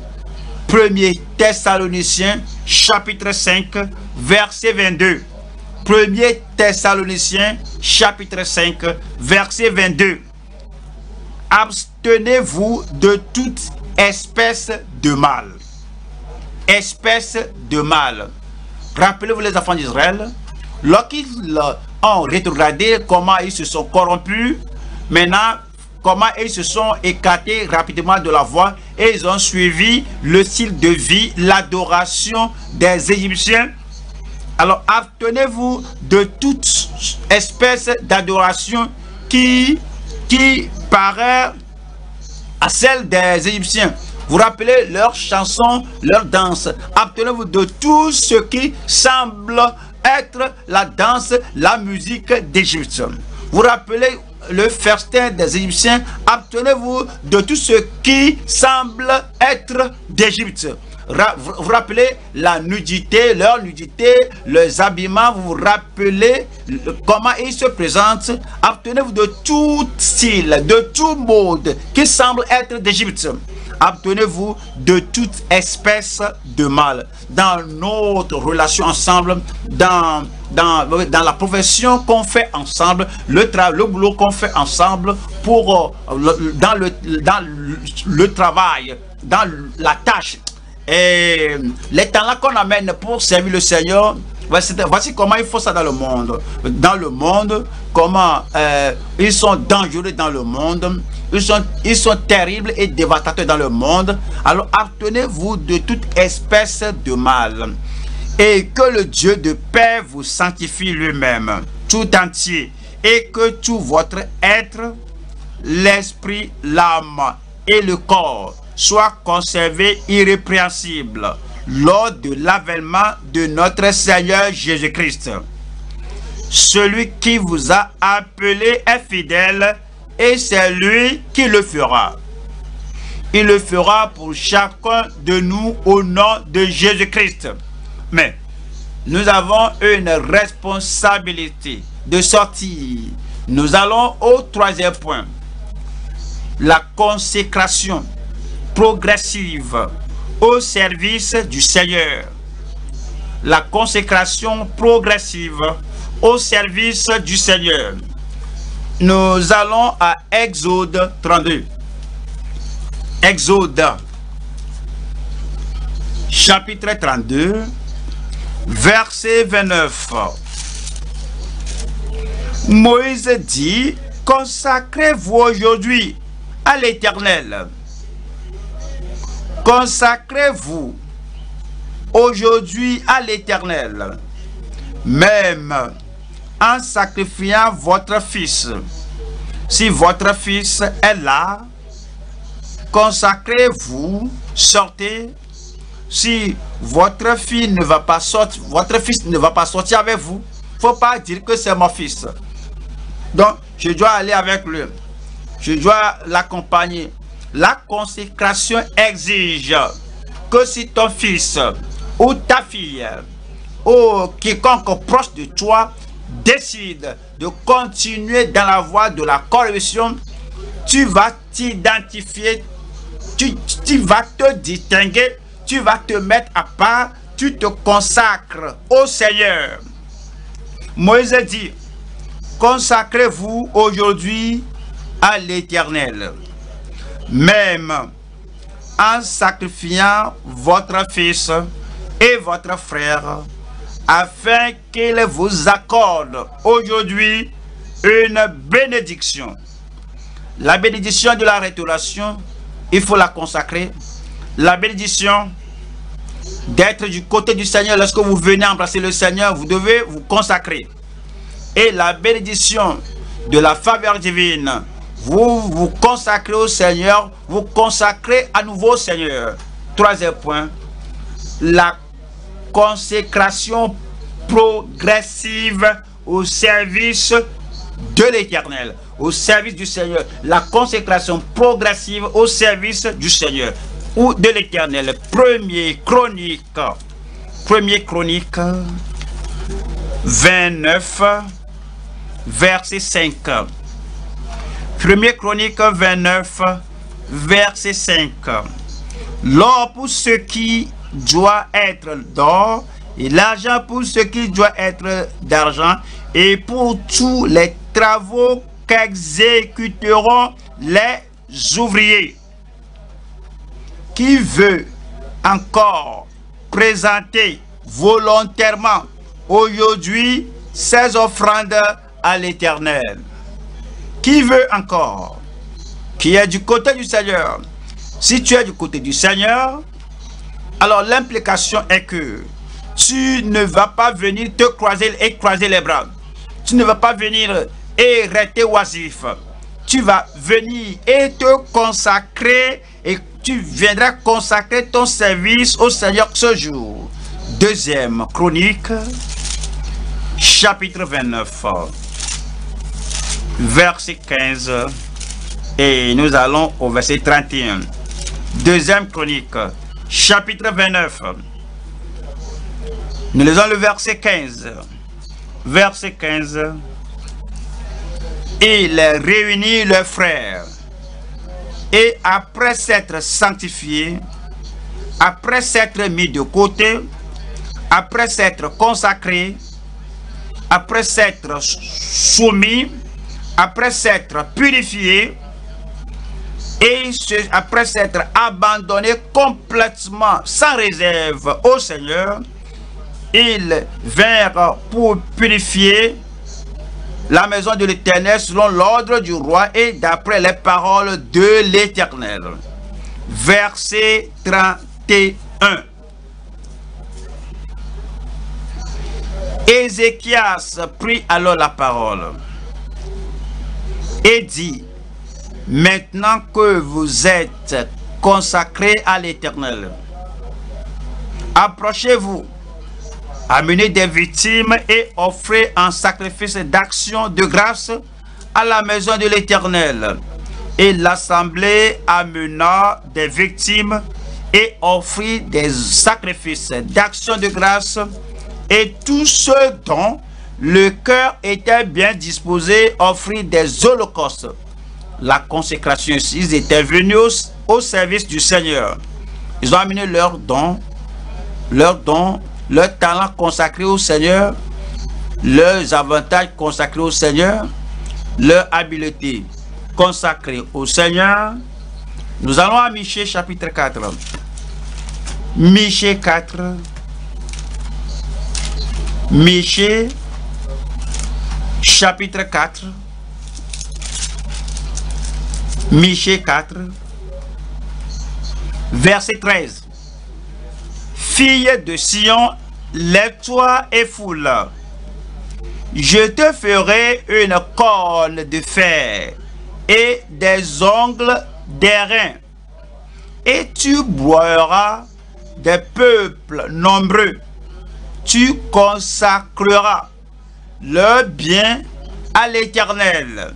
1er Thessaloniciens chapitre 5 verset 22. 1er Thessaloniciens chapitre 5 verset 22. Abstenez-vous de toute espèce de mal. Espèce de mal. Rappelez-vous les enfants d'Israël, lorsqu'ils ont rétrogradé, comment ils se sont corrompus, maintenant comment ils se sont écartés rapidement de la voie et ils ont suivi le style de vie, l'adoration des Égyptiens. Alors abstenez-vous de toute espèce d'adoration qui, qui paraît à celle des Égyptiens. Vous rappelez leurs chansons, leurs danses. Abstenez-vous de tout ce qui semble être la danse, la musique d'Égypte. Vous rappelez le festin des Égyptiens, abstenez-vous de tout ce qui semble être d'Égypte. Vous rappelez la nudité, leur nudité, les habillements, vous rappelez comment ils se présentent. Abstenez-vous de tout style, de tout mode qui semble être d'Égypte abtenez-vous de toute espèce de mal. Dans notre relation ensemble, dans, dans, dans la profession qu'on fait ensemble, le, le boulot qu'on fait ensemble, pour, euh, dans, le, dans le travail, dans la tâche, et les temps-là qu'on amène pour servir le Seigneur, Voici, comment il faut ça dans le monde. Dans le monde, comment euh, ils sont dangereux dans le monde. Ils sont, ils sont terribles et dévastateurs dans le monde. Alors abtenez-vous de toute espèce de mal. Et que le Dieu de paix vous sanctifie lui-même, tout entier. Et que tout votre être, l'esprit, l'âme et le corps soit conservé irrépréhensible lors de l'avènement de notre Seigneur Jésus-Christ. Celui qui vous a appelé est fidèle et c'est lui qui le fera. il le fera pour chacun de nous au nom de Jésus-Christ. Mais nous avons une responsabilité de sortir. Nous allons au troisième point. La consécration progressive au service du Seigneur. La consécration progressive au service du Seigneur. Nous allons à Exode 32. Exode chapitre 32 verset 29. Moïse dit, consacrez-vous aujourd'hui à l'Éternel. Consacrez-vous aujourd'hui à l'Éternel, même en sacrifiant votre fils. Si votre fils est là, consacrez-vous, sortez. Si votre fille ne va pas sortir, votre fils ne va pas sortir avec vous, faut pas dire que c'est mon fils. Donc, je dois aller avec lui. Je dois l'accompagner. La consécration exige que si ton fils ou ta fille ou quiconque proche de toi décide de continuer dans la voie de la corruption, tu vas t'identifier, tu, tu, vas te distinguer, tu vas te mettre à part, tu te consacres au Seigneur. Moïse dit, consacrez-vous aujourd'hui à l'Éternel, même en sacrifiant votre fils et votre frère afin qu'il vous accorde aujourd'hui une bénédiction. La bénédiction de la restauration, il faut la consacrer. La bénédiction d'être du côté du Seigneur, lorsque vous venez embrasser le Seigneur, vous devez vous consacrer. Et la bénédiction de la faveur divine, vous vous consacrez au Seigneur, vous consacrez à nouveau au Seigneur. Troisième point, la consécration progressive au service de l'éternel, au service du Seigneur. La consécration progressive au service du Seigneur ou de l'éternel. Premier chronique, premier chronique 29, verset 5. Premier chronique 29, verset 5. L'or pour ce qui doit être d'or et l'argent pour ce qui doit être d'argent et pour tous les travaux qu'exécuteront les ouvriers. Qui veut encore présenter volontairement aujourd'hui ses offrandes à l'Éternel? Qui veut encore? Qui est du côté du Seigneur? Si tu es du côté du Seigneur, alors l'implication est que tu ne vas pas venir te croiser et croiser les bras. Tu ne vas pas venir et rester oisif. Tu vas venir et te consacrer et tu viendras consacrer ton service au Seigneur ce jour. Deuxième chronique, chapitre 29, verset 15. Et nous allons au verset 31. Deuxième chronique, chapitre 29. Nous lisons le verset 15. Verset 15. Il réunit leurs frères. Et après s'être sanctifié, après s'être mis de côté, après s'être consacré, après s'être soumis, après s'être purifié, et après s'être abandonné complètement sans réserve au Seigneur, ils vinrent pour purifier la maison de l'Éternel selon l'ordre du roi et d'après les paroles de l'Éternel. Verset 31. Ézéchias prit alors la parole et dit, maintenant que vous êtes consacrés à l'Éternel, approchez-vous amenez des victimes et offrez un sacrifice d'action de grâce à la maison de l'Éternel. Et l'assemblée amena des victimes et offrit des sacrifices d'action de grâce et tous ceux dont le cœur était bien disposé offrit des holocaustes. La consécration, ils étaient venus au, service du Seigneur. Ils ont amené leurs dons, leurs dons, leur talent consacré au Seigneur, leurs avantages consacrés au Seigneur, leur habileté consacrée au Seigneur. Nous allons à Michée chapitre 4. Michée 4. Michée chapitre 4. Michée 4. Verset 13. Fille de Sion, lève-toi et foule. Je te ferai une corne de fer et des ongles d'airain. Et tu boiras des peuples nombreux. Tu consacreras le bien à l'Éternel.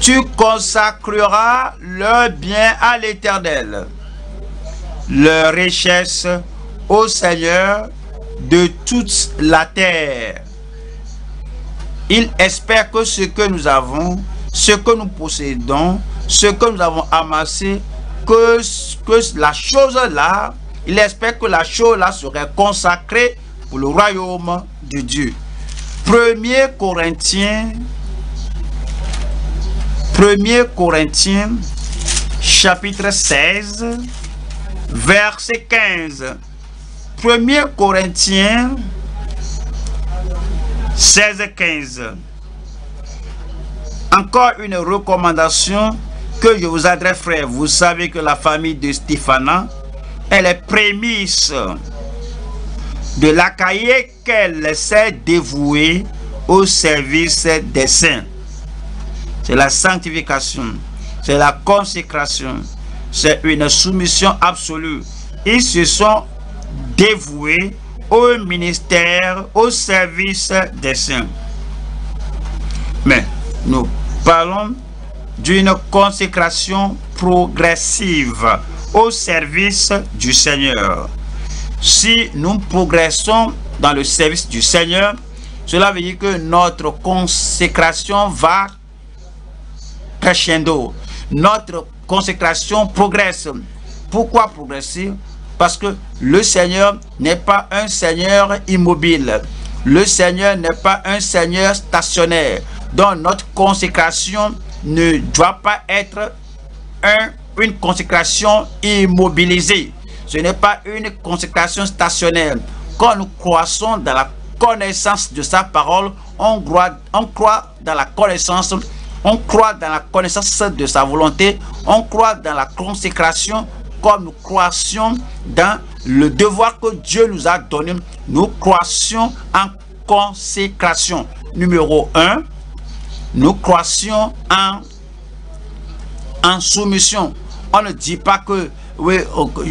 Tu consacreras le bien à l'Éternel. Leur richesse au Seigneur de toute la terre. Il espère que ce que nous avons, ce que nous possédons, ce que nous avons amassé, que, que la chose-là, il espère que la chose-là serait consacrée pour le royaume de Dieu. 1er Corinthiens, 1er Corinthiens, chapitre 16, verset 15. 1er Corinthiens 16-15. Encore une recommandation que je vous adresse, frère. Vous savez que la famille de Stéphana, elle est prémisse de l'Achaïe qu'elle s'est dévouée au service des saints. C'est la sanctification, c'est la consécration, c'est une soumission absolue. Ils se sont dévoués au ministère, au service des saints. Mais nous parlons d'une consécration progressive au service du Seigneur. Si nous progressons dans le service du Seigneur, cela veut dire que notre consécration va crescendo. Notre consécration progresse. Pourquoi progresser? Parce que le Seigneur n'est pas un Seigneur immobile. Le Seigneur n'est pas un Seigneur stationnaire. Donc notre consécration ne doit pas être un, une consécration immobilisée. Ce n'est pas une consécration stationnaire. Quand nous croissons dans la connaissance de sa parole, on croit, dans la connaissance, on croit dans la connaissance de sa volonté, on croit dans la consécration, comme nous croissions dans le devoir que Dieu nous a donné, nous croissions en consécration. Numéro 1, nous croissions en soumission. On ne dit pas que oui,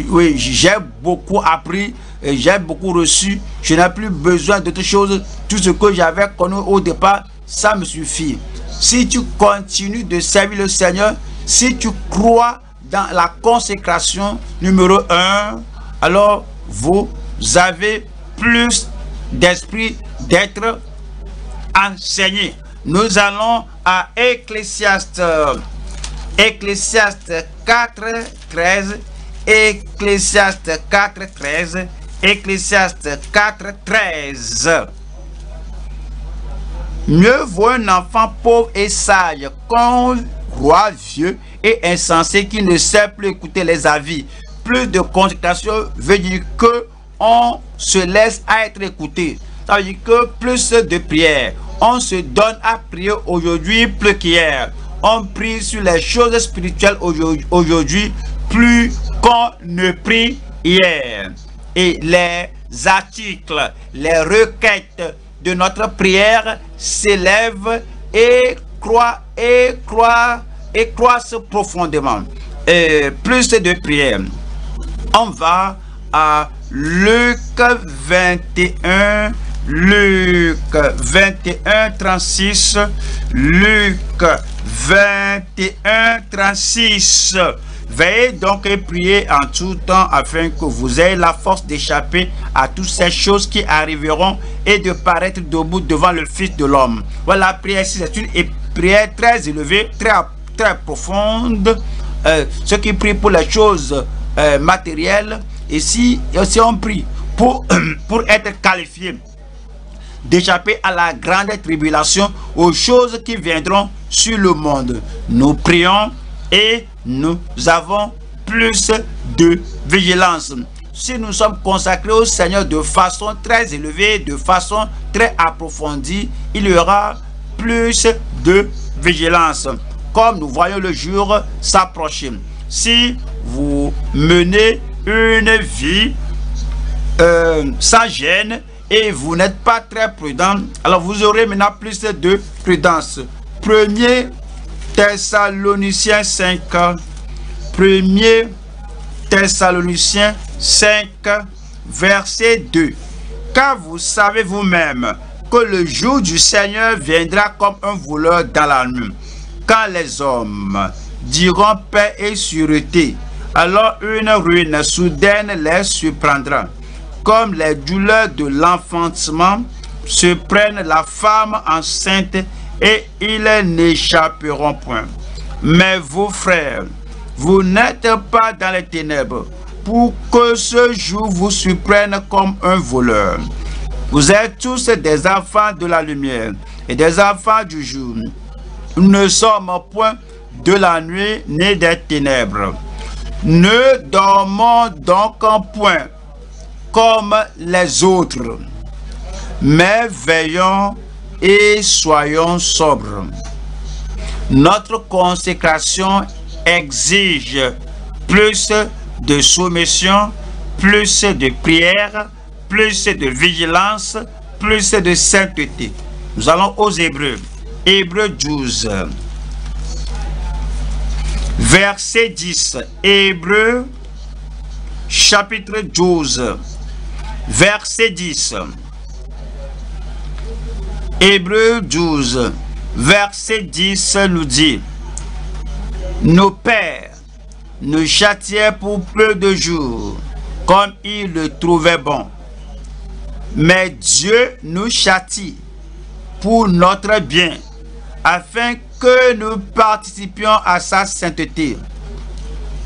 oui j'ai beaucoup appris, j'ai beaucoup reçu, je n'ai plus besoin d'autre chose. Tout ce que j'avais connu au départ, ça me suffit. Si tu continues de servir le Seigneur, si tu crois dans la consécration numéro 1, alors vous avez plus d'esprit d'être enseigné. Nous allons à Ecclésiaste, Ecclésiaste 4, 13, Ecclésiaste 4, 13, Ecclésiaste 4, 13. Mieux vaut un enfant pauvre et sage qu'un roi vieux et insensé qui ne sait plus écouter les avis. Plus de consécration veut dire que on se laisse être écouté. Ça veut dire que plus de prières. On se donne à prier aujourd'hui plus qu'hier. On prie sur les choses spirituelles aujourd'hui plus qu'on ne prie hier. Et les articles, les requêtes de notre prière s'élèvent et croient et croient et croissent profondément. Et plus de prières. On va à Luc 21, Luc 21, 36. Luc 21, 36. Veillez donc et priez en tout temps afin que vous ayez la force d'échapper à toutes ces choses qui arriveront et de paraître debout devant le Fils de l'homme. Voilà, la prière c'est une prière très élevée, très, très profonde. Euh, ceux qui prient pour les choses euh, matérielles, si, si on prie pour, pour être qualifié d'échapper à la grande tribulation, aux choses qui viendront sur le monde. Nous prions et nous avons plus de vigilance. Si nous sommes consacrés au Seigneur de façon très élevée, de façon très approfondie, il y aura plus de vigilance. Comme nous voyons le jour s'approcher. Si vous menez une vie euh, sans gêne et vous n'êtes pas très prudent, alors vous aurez maintenant plus de prudence. Premier Thessaloniciens 5, 1er Thessaloniciens 5, verset 2. Car vous savez vous-même que le jour du Seigneur viendra comme un voleur dans la nuit. Quand les hommes diront paix et sûreté, alors une ruine soudaine les surprendra. Comme les douleurs de l'enfantement se prennent la femme enceinte et ils n'échapperont point. Mais vous, frères, vous n'êtes pas dans les ténèbres pour que ce jour vous surprenne comme un voleur. Vous êtes tous des enfants de la lumière et des enfants du jour. Nous ne sommes point de la nuit ni des ténèbres. Ne dormons donc point comme les autres, mais veillons et soyons sobres. Notre consécration exige plus de soumission, plus de prière, plus de vigilance, plus de sainteté. Nous allons aux Hébreux. Hébreux 12. Verset 10. Hébreux chapitre 12. Verset 10. Hébreu 12, verset 10 nous dit, Nos pères nous châtiaient pour peu de jours, comme ils le trouvaient bon. Mais Dieu nous châtie pour notre bien, afin que nous participions à sa sainteté.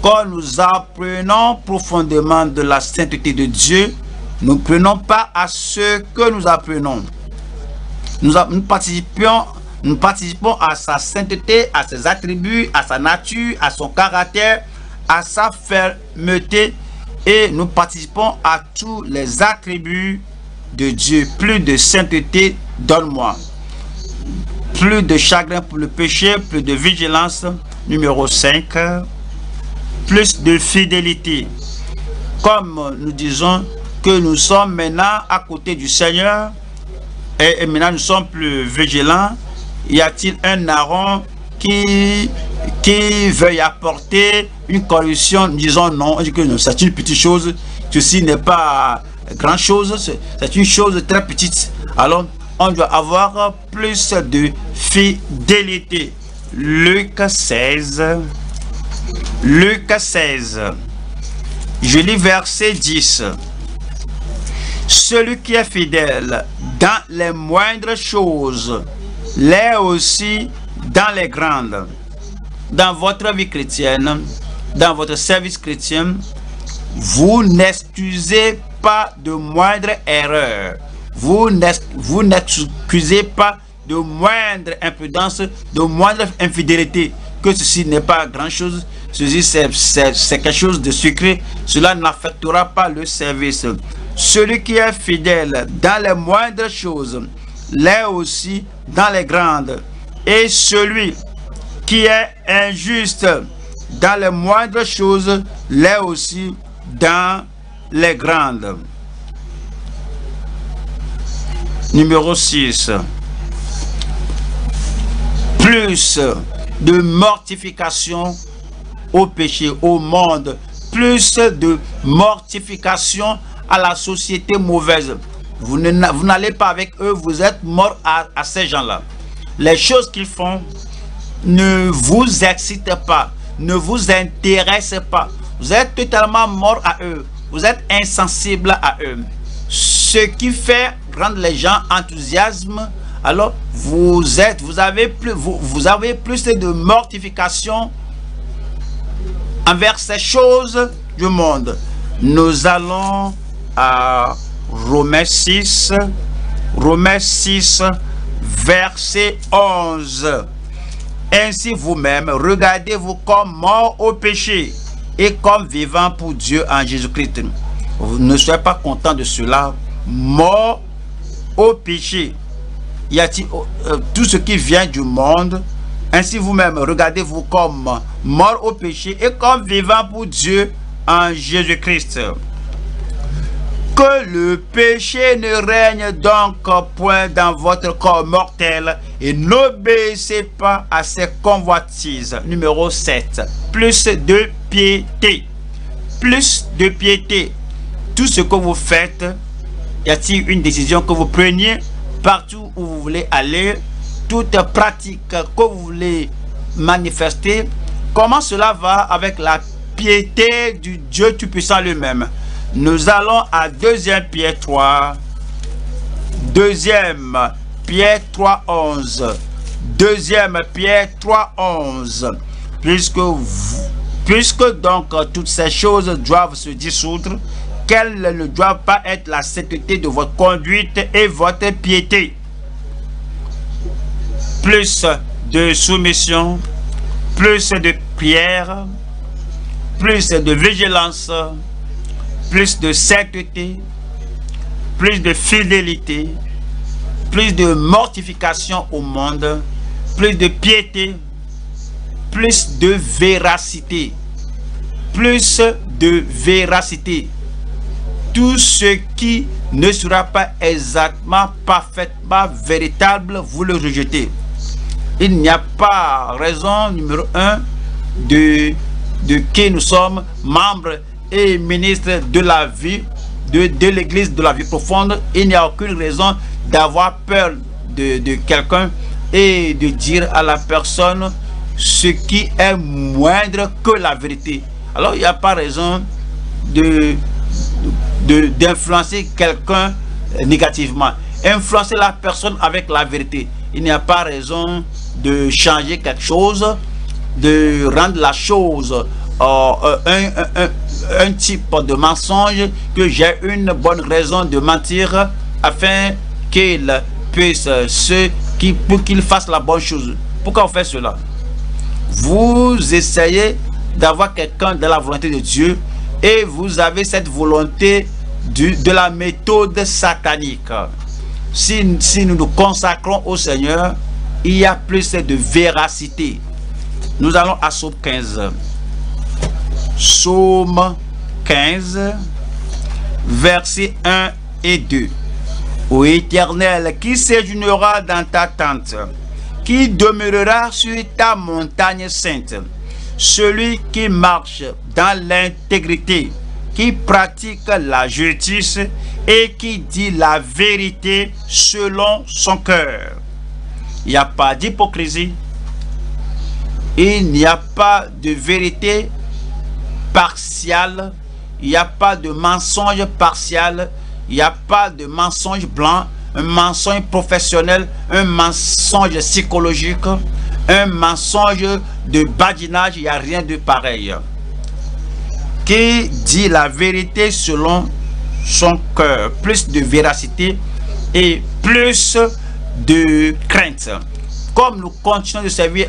Quand nous apprenons profondément de la sainteté de Dieu, nous ne prenons pas à ce que nous apprenons nous, participons, nous participons à sa sainteté, à ses attributs, à sa nature, à son caractère, à sa fermeté et nous participons à tous les attributs de Dieu. Plus de sainteté, donne-moi. Plus de chagrin pour le péché, plus de vigilance. Numéro 5. Plus de fidélité. Comme nous disons que nous sommes maintenant à côté du Seigneur, et, maintenant nous sommes plus vigilants. Y a-t-il un Aaron qui, qui veuille apporter une corruption? Disons non, c'est une petite chose. Ceci n'est pas grand chose, c'est une chose très petite. Alors, on doit avoir plus de fidélité. Luc 16. Luc 16. Je lis verset 10. Celui qui est fidèle dans les moindres choses l'est aussi dans les grandes. Dans votre vie chrétienne, dans votre service chrétien, vous n'excusez pas de moindre erreur. Vous n'excusez pas de moindre imprudence, de moindre infidélité. Que ceci n'est pas grand-chose, ceci c'est quelque chose de secret. Cela n'affectera pas le service. Celui qui est fidèle dans les moindres choses l'est aussi dans les grandes. Et celui qui est injuste dans les moindres choses l'est aussi dans les grandes. Numéro 6. Plus de mortification au péché, au monde. Plus de mortification à la société mauvaise. Vous n'allez pas avec eux, vous êtes mort à, ces gens-là. Les choses qu'ils font ne vous excitent pas, ne vous intéressent pas. Vous êtes totalement mort à eux. Vous êtes insensible à eux. Ce qui fait rendre les gens enthousiastes, alors vous êtes, vous avez plus, de mortification envers ces choses du monde. Nous allons à Romains 6, Romains 6, verset 11. Ainsi vous-même, regardez-vous comme mort au péché et comme vivant pour Dieu en Jésus-Christ. Ne soyez pas content de cela. Mort au péché. Y a-t-il euh, tout ce qui vient du monde ainsi vous-même, regardez-vous comme mort au péché et comme vivant pour Dieu en Jésus-Christ. Que le péché ne règne donc point dans votre corps mortel et n'obéissez pas à ses convoitises. Numéro 7. Plus de piété. Plus de piété. Tout ce que vous faites, y a-t-il une décision que vous preniez? Partout où vous voulez aller toute pratique que vous voulez manifester, comment cela va avec la piété du Dieu Tout-Puissant lui-même? Nous allons à 2 Pierre 3. 2 Pierre 3, 11. 2 Pierre 3, 11. Puisque, puisque donc toutes ces choses doivent se dissoudre, quelle ne doit pas être la sainteté de votre conduite et votre piété plus de soumission, plus de prière, plus de vigilance, plus de sainteté, plus de fidélité, plus de mortification au monde, plus de piété, plus de véracité, plus de véracité. Tout ce qui ne sera pas exactement, parfaitement véritable, vous le rejetez il n'y a pas raison numéro un de, de qui nous sommes membres et ministres de la vie, de, l'église de la vie profonde. Il n'y a aucune raison d'avoir peur de quelqu'un et de dire à la personne ce qui est moindre que la vérité. Alors il n'y a pas raison de d'influencer quelqu'un négativement. Influencer la personne avec la vérité. Il n'y a pas raison de changer quelque chose, de rendre la chose euh, euh, un, type de mensonge que j'ai une bonne raison de mentir afin qu'il puisse ce qui pour qu'il fasse la bonne chose. Pourquoi on fait cela? Vous essayez d'avoir quelqu'un dans la volonté de Dieu et vous avez cette volonté de la méthode satanique. Si, nous nous consacrons au Seigneur, il y a plus de véracité. Nous allons à Psaume 15. Psaume 15, versets 1 et 2. Ô Éternel, qui séjournera dans ta tente, qui demeurera sur ta montagne sainte, celui qui marche dans l'intégrité, qui pratique la justice et qui dit la vérité selon son cœur. Il n'y a pas d'hypocrisie, il n'y a pas de vérité partielle, il n'y a pas de mensonge partiel, il n'y a pas de mensonge blanc, un mensonge professionnel, un mensonge psychologique, un mensonge de badinage, il n'y a rien de pareil. Qui dit la vérité selon son cœur, plus de véracité et plus de crainte. Comme nous continuons de servir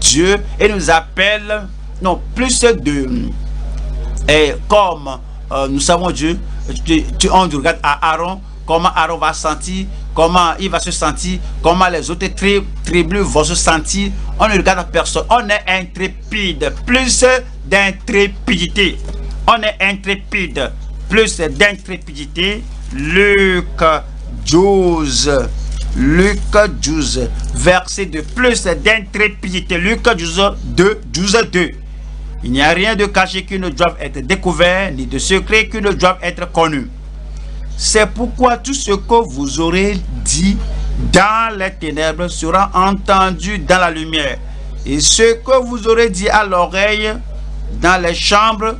Dieu et nous appelle, non, plus de... Et comme euh, nous savons Dieu, tu, tu, on à Aaron, comment Aaron va sentir, comment il va se sentir, comment les autres tribus vont se sentir. On ne regarde personne. On est intrépide, plus d'intrépidité. On est intrépide, plus d'intrépidité. Luc 12, Luc 12, verset de plus d'intrépidité. Luc 12, 2, 12, 2. Il n'y a rien de caché qui ne doive être découvert, ni de secret qui ne doive être connu. C'est pourquoi tout ce que vous aurez dit dans les ténèbres sera entendu dans la lumière. Et ce que vous aurez dit à l'oreille dans les chambres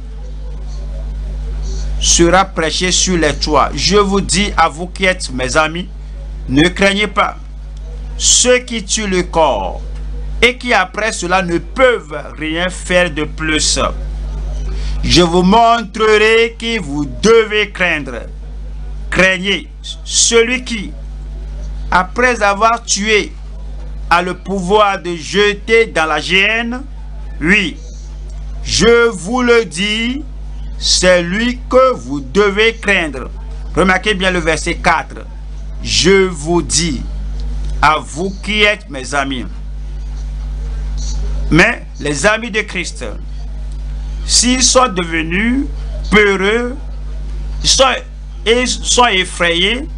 sera prêché sur les toits. Je vous dis à vous qui êtes mes amis, ne craignez pas ceux qui tuent le corps et qui après cela ne peuvent rien faire de plus. Je vous montrerai qui vous devez craindre. Craignez celui qui, après avoir tué, a le pouvoir de jeter dans la géhenne. Oui, je vous le dis, c'est lui que vous devez craindre. Remarquez bien le verset 4. Je vous dis, à vous qui êtes mes amis. Mais les amis de Christ, s'ils sont devenus peureux, ils sont, ils sont effrayés,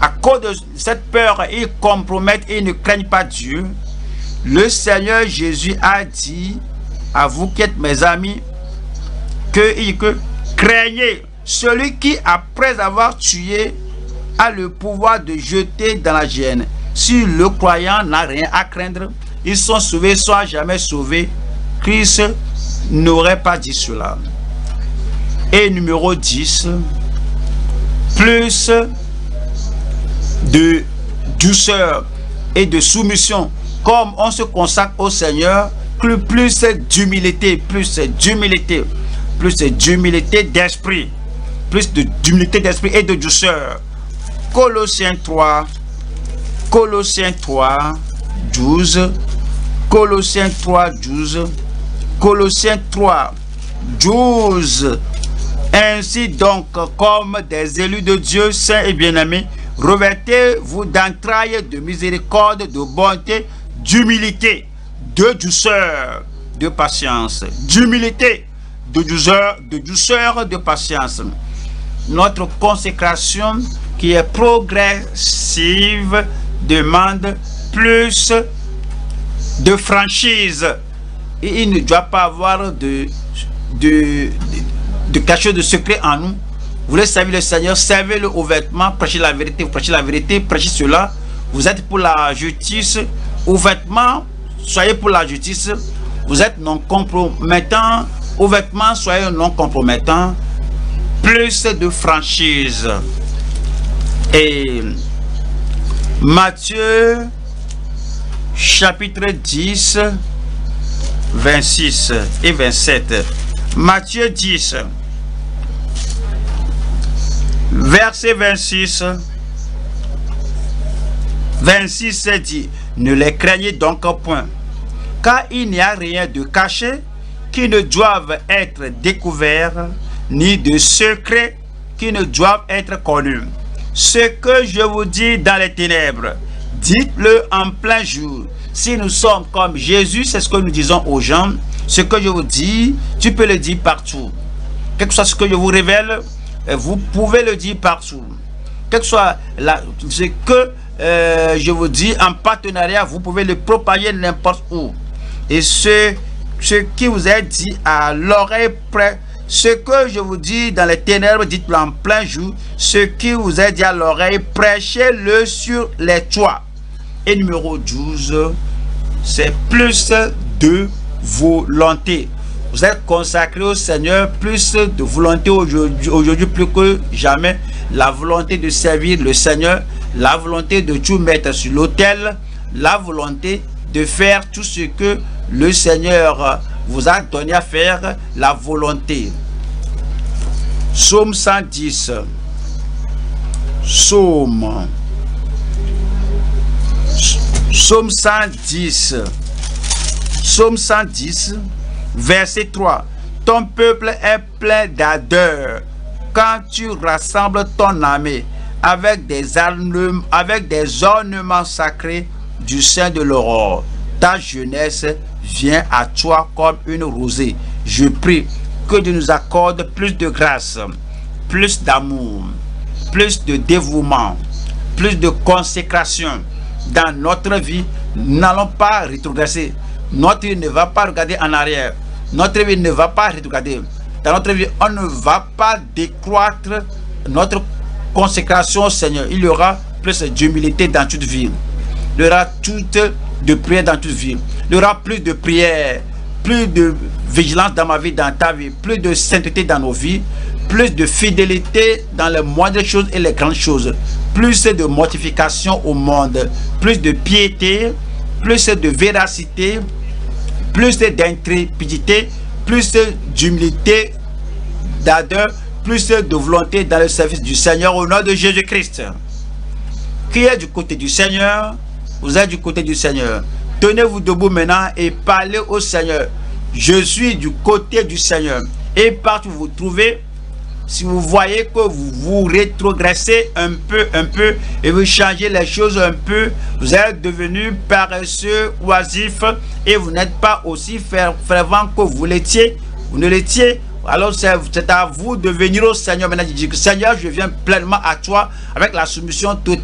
à cause de cette peur, ils compromettent et ne craignent pas Dieu. Le Seigneur Jésus a dit à vous qui êtes mes amis que, que craignez celui qui, après avoir tué, a le pouvoir de jeter dans la gêne. Si le croyant n'a rien à craindre, ils sont sauvés, soit jamais sauvés. Christ n'aurait pas dit cela. Et numéro 10, plus de douceur et de soumission. Comme on se consacre au Seigneur, plus, d'humilité, plus d'humilité, plus d'humilité d'esprit, plus d'humilité d'esprit et de douceur. Colossiens 3, Colossiens 3, 12, Colossiens 3, 12, Colossiens 3, 12. Ainsi donc, comme des élus de Dieu, saints et bien-aimés, revêtez-vous d'entrailles de miséricorde, de bonté, d'humilité, de douceur, de patience, d'humilité, de douceur, de douceur, de patience. Notre consécration qui est progressive demande plus de franchise. Et il ne doit pas avoir de, de de secret en nous. Vous voulez servir le Seigneur, servez-le ouvertement, prêchez la vérité, prêchez la vérité, prêchez cela. Vous êtes pour la justice, ouvertement, soyez pour la justice. Vous êtes non compromettant, ouvertement, soyez non compromettant. Plus de franchise. Et Matthieu chapitre 10, 26 et 27. Matthieu 10, verset 26. 26 dit, ne les craignez donc point, car il n'y a rien de caché qui ne doive être découvert, ni de secret qui ne doivent être connus. Ce que je vous dis dans les ténèbres, dites-le en plein jour. Si nous sommes comme Jésus, c'est ce que nous disons aux gens. Ce que je vous dis, tu peux le dire partout. Quel que soit ce que je vous révèle, vous pouvez le dire partout. Quel que soit la, ce que euh, je vous dis en partenariat, vous pouvez le propager n'importe où. Et ce, ce qui vous est dit à l'oreille près, ce que je vous dis dans les ténèbres, dites-le en plein jour. Ce qui vous est dit à l'oreille, prêchez-le sur les toits. Et numéro 12, c'est plus de volonté. Vous êtes consacré au Seigneur, plus de volonté aujourd'hui, plus que jamais. La volonté de servir le Seigneur, la volonté de tout mettre sur l'autel, la volonté de faire tout ce que le Seigneur vous a donné à faire, la volonté. Psaume 110. Psaume Psaume 110. Psaume 110, verset 3. Ton peuple est plein d'ardeur quand tu rassembles ton armée avec des, ornements, avec des ornements sacrés du sein de l'aurore. Ta jeunesse vient à toi comme une rosée. Je prie que Dieu nous accorde plus de grâce, plus d'amour, plus de dévouement, plus de consécration, dans notre vie, n'allons pas rétrogresser. Notre vie ne va pas regarder en arrière. Notre vie ne va pas rétrograder. Dans notre vie, on ne va pas décroître notre consécration au Seigneur. Il y aura plus d'humilité dans toute vie. Il y aura toute de prière dans toute vie. Il y aura plus de prière, plus de vigilance dans ma vie, dans ta vie, plus de sainteté dans nos vies, plus de fidélité dans les moindres choses et les grandes choses, plus de mortification au monde, plus de piété, plus de véracité, plus d'intrépidité, plus d'humilité, d'ardeur, plus de volonté dans le service du Seigneur au nom de Jésus-Christ. Qui est du côté du Seigneur Vous êtes du côté du Seigneur. Tenez-vous debout maintenant et parlez au Seigneur. Je suis du côté du Seigneur. Et partout où vous trouvez, si vous voyez que vous vous rétrogressez un peu, un peu, et vous changez les choses un peu, vous êtes devenu paresseux, oisif, et vous n'êtes pas aussi fervent que vous l'étiez, vous ne l'étiez, alors c'est à vous de venir au Seigneur maintenant. Je dis que Seigneur, je viens pleinement à toi avec la soumission totale.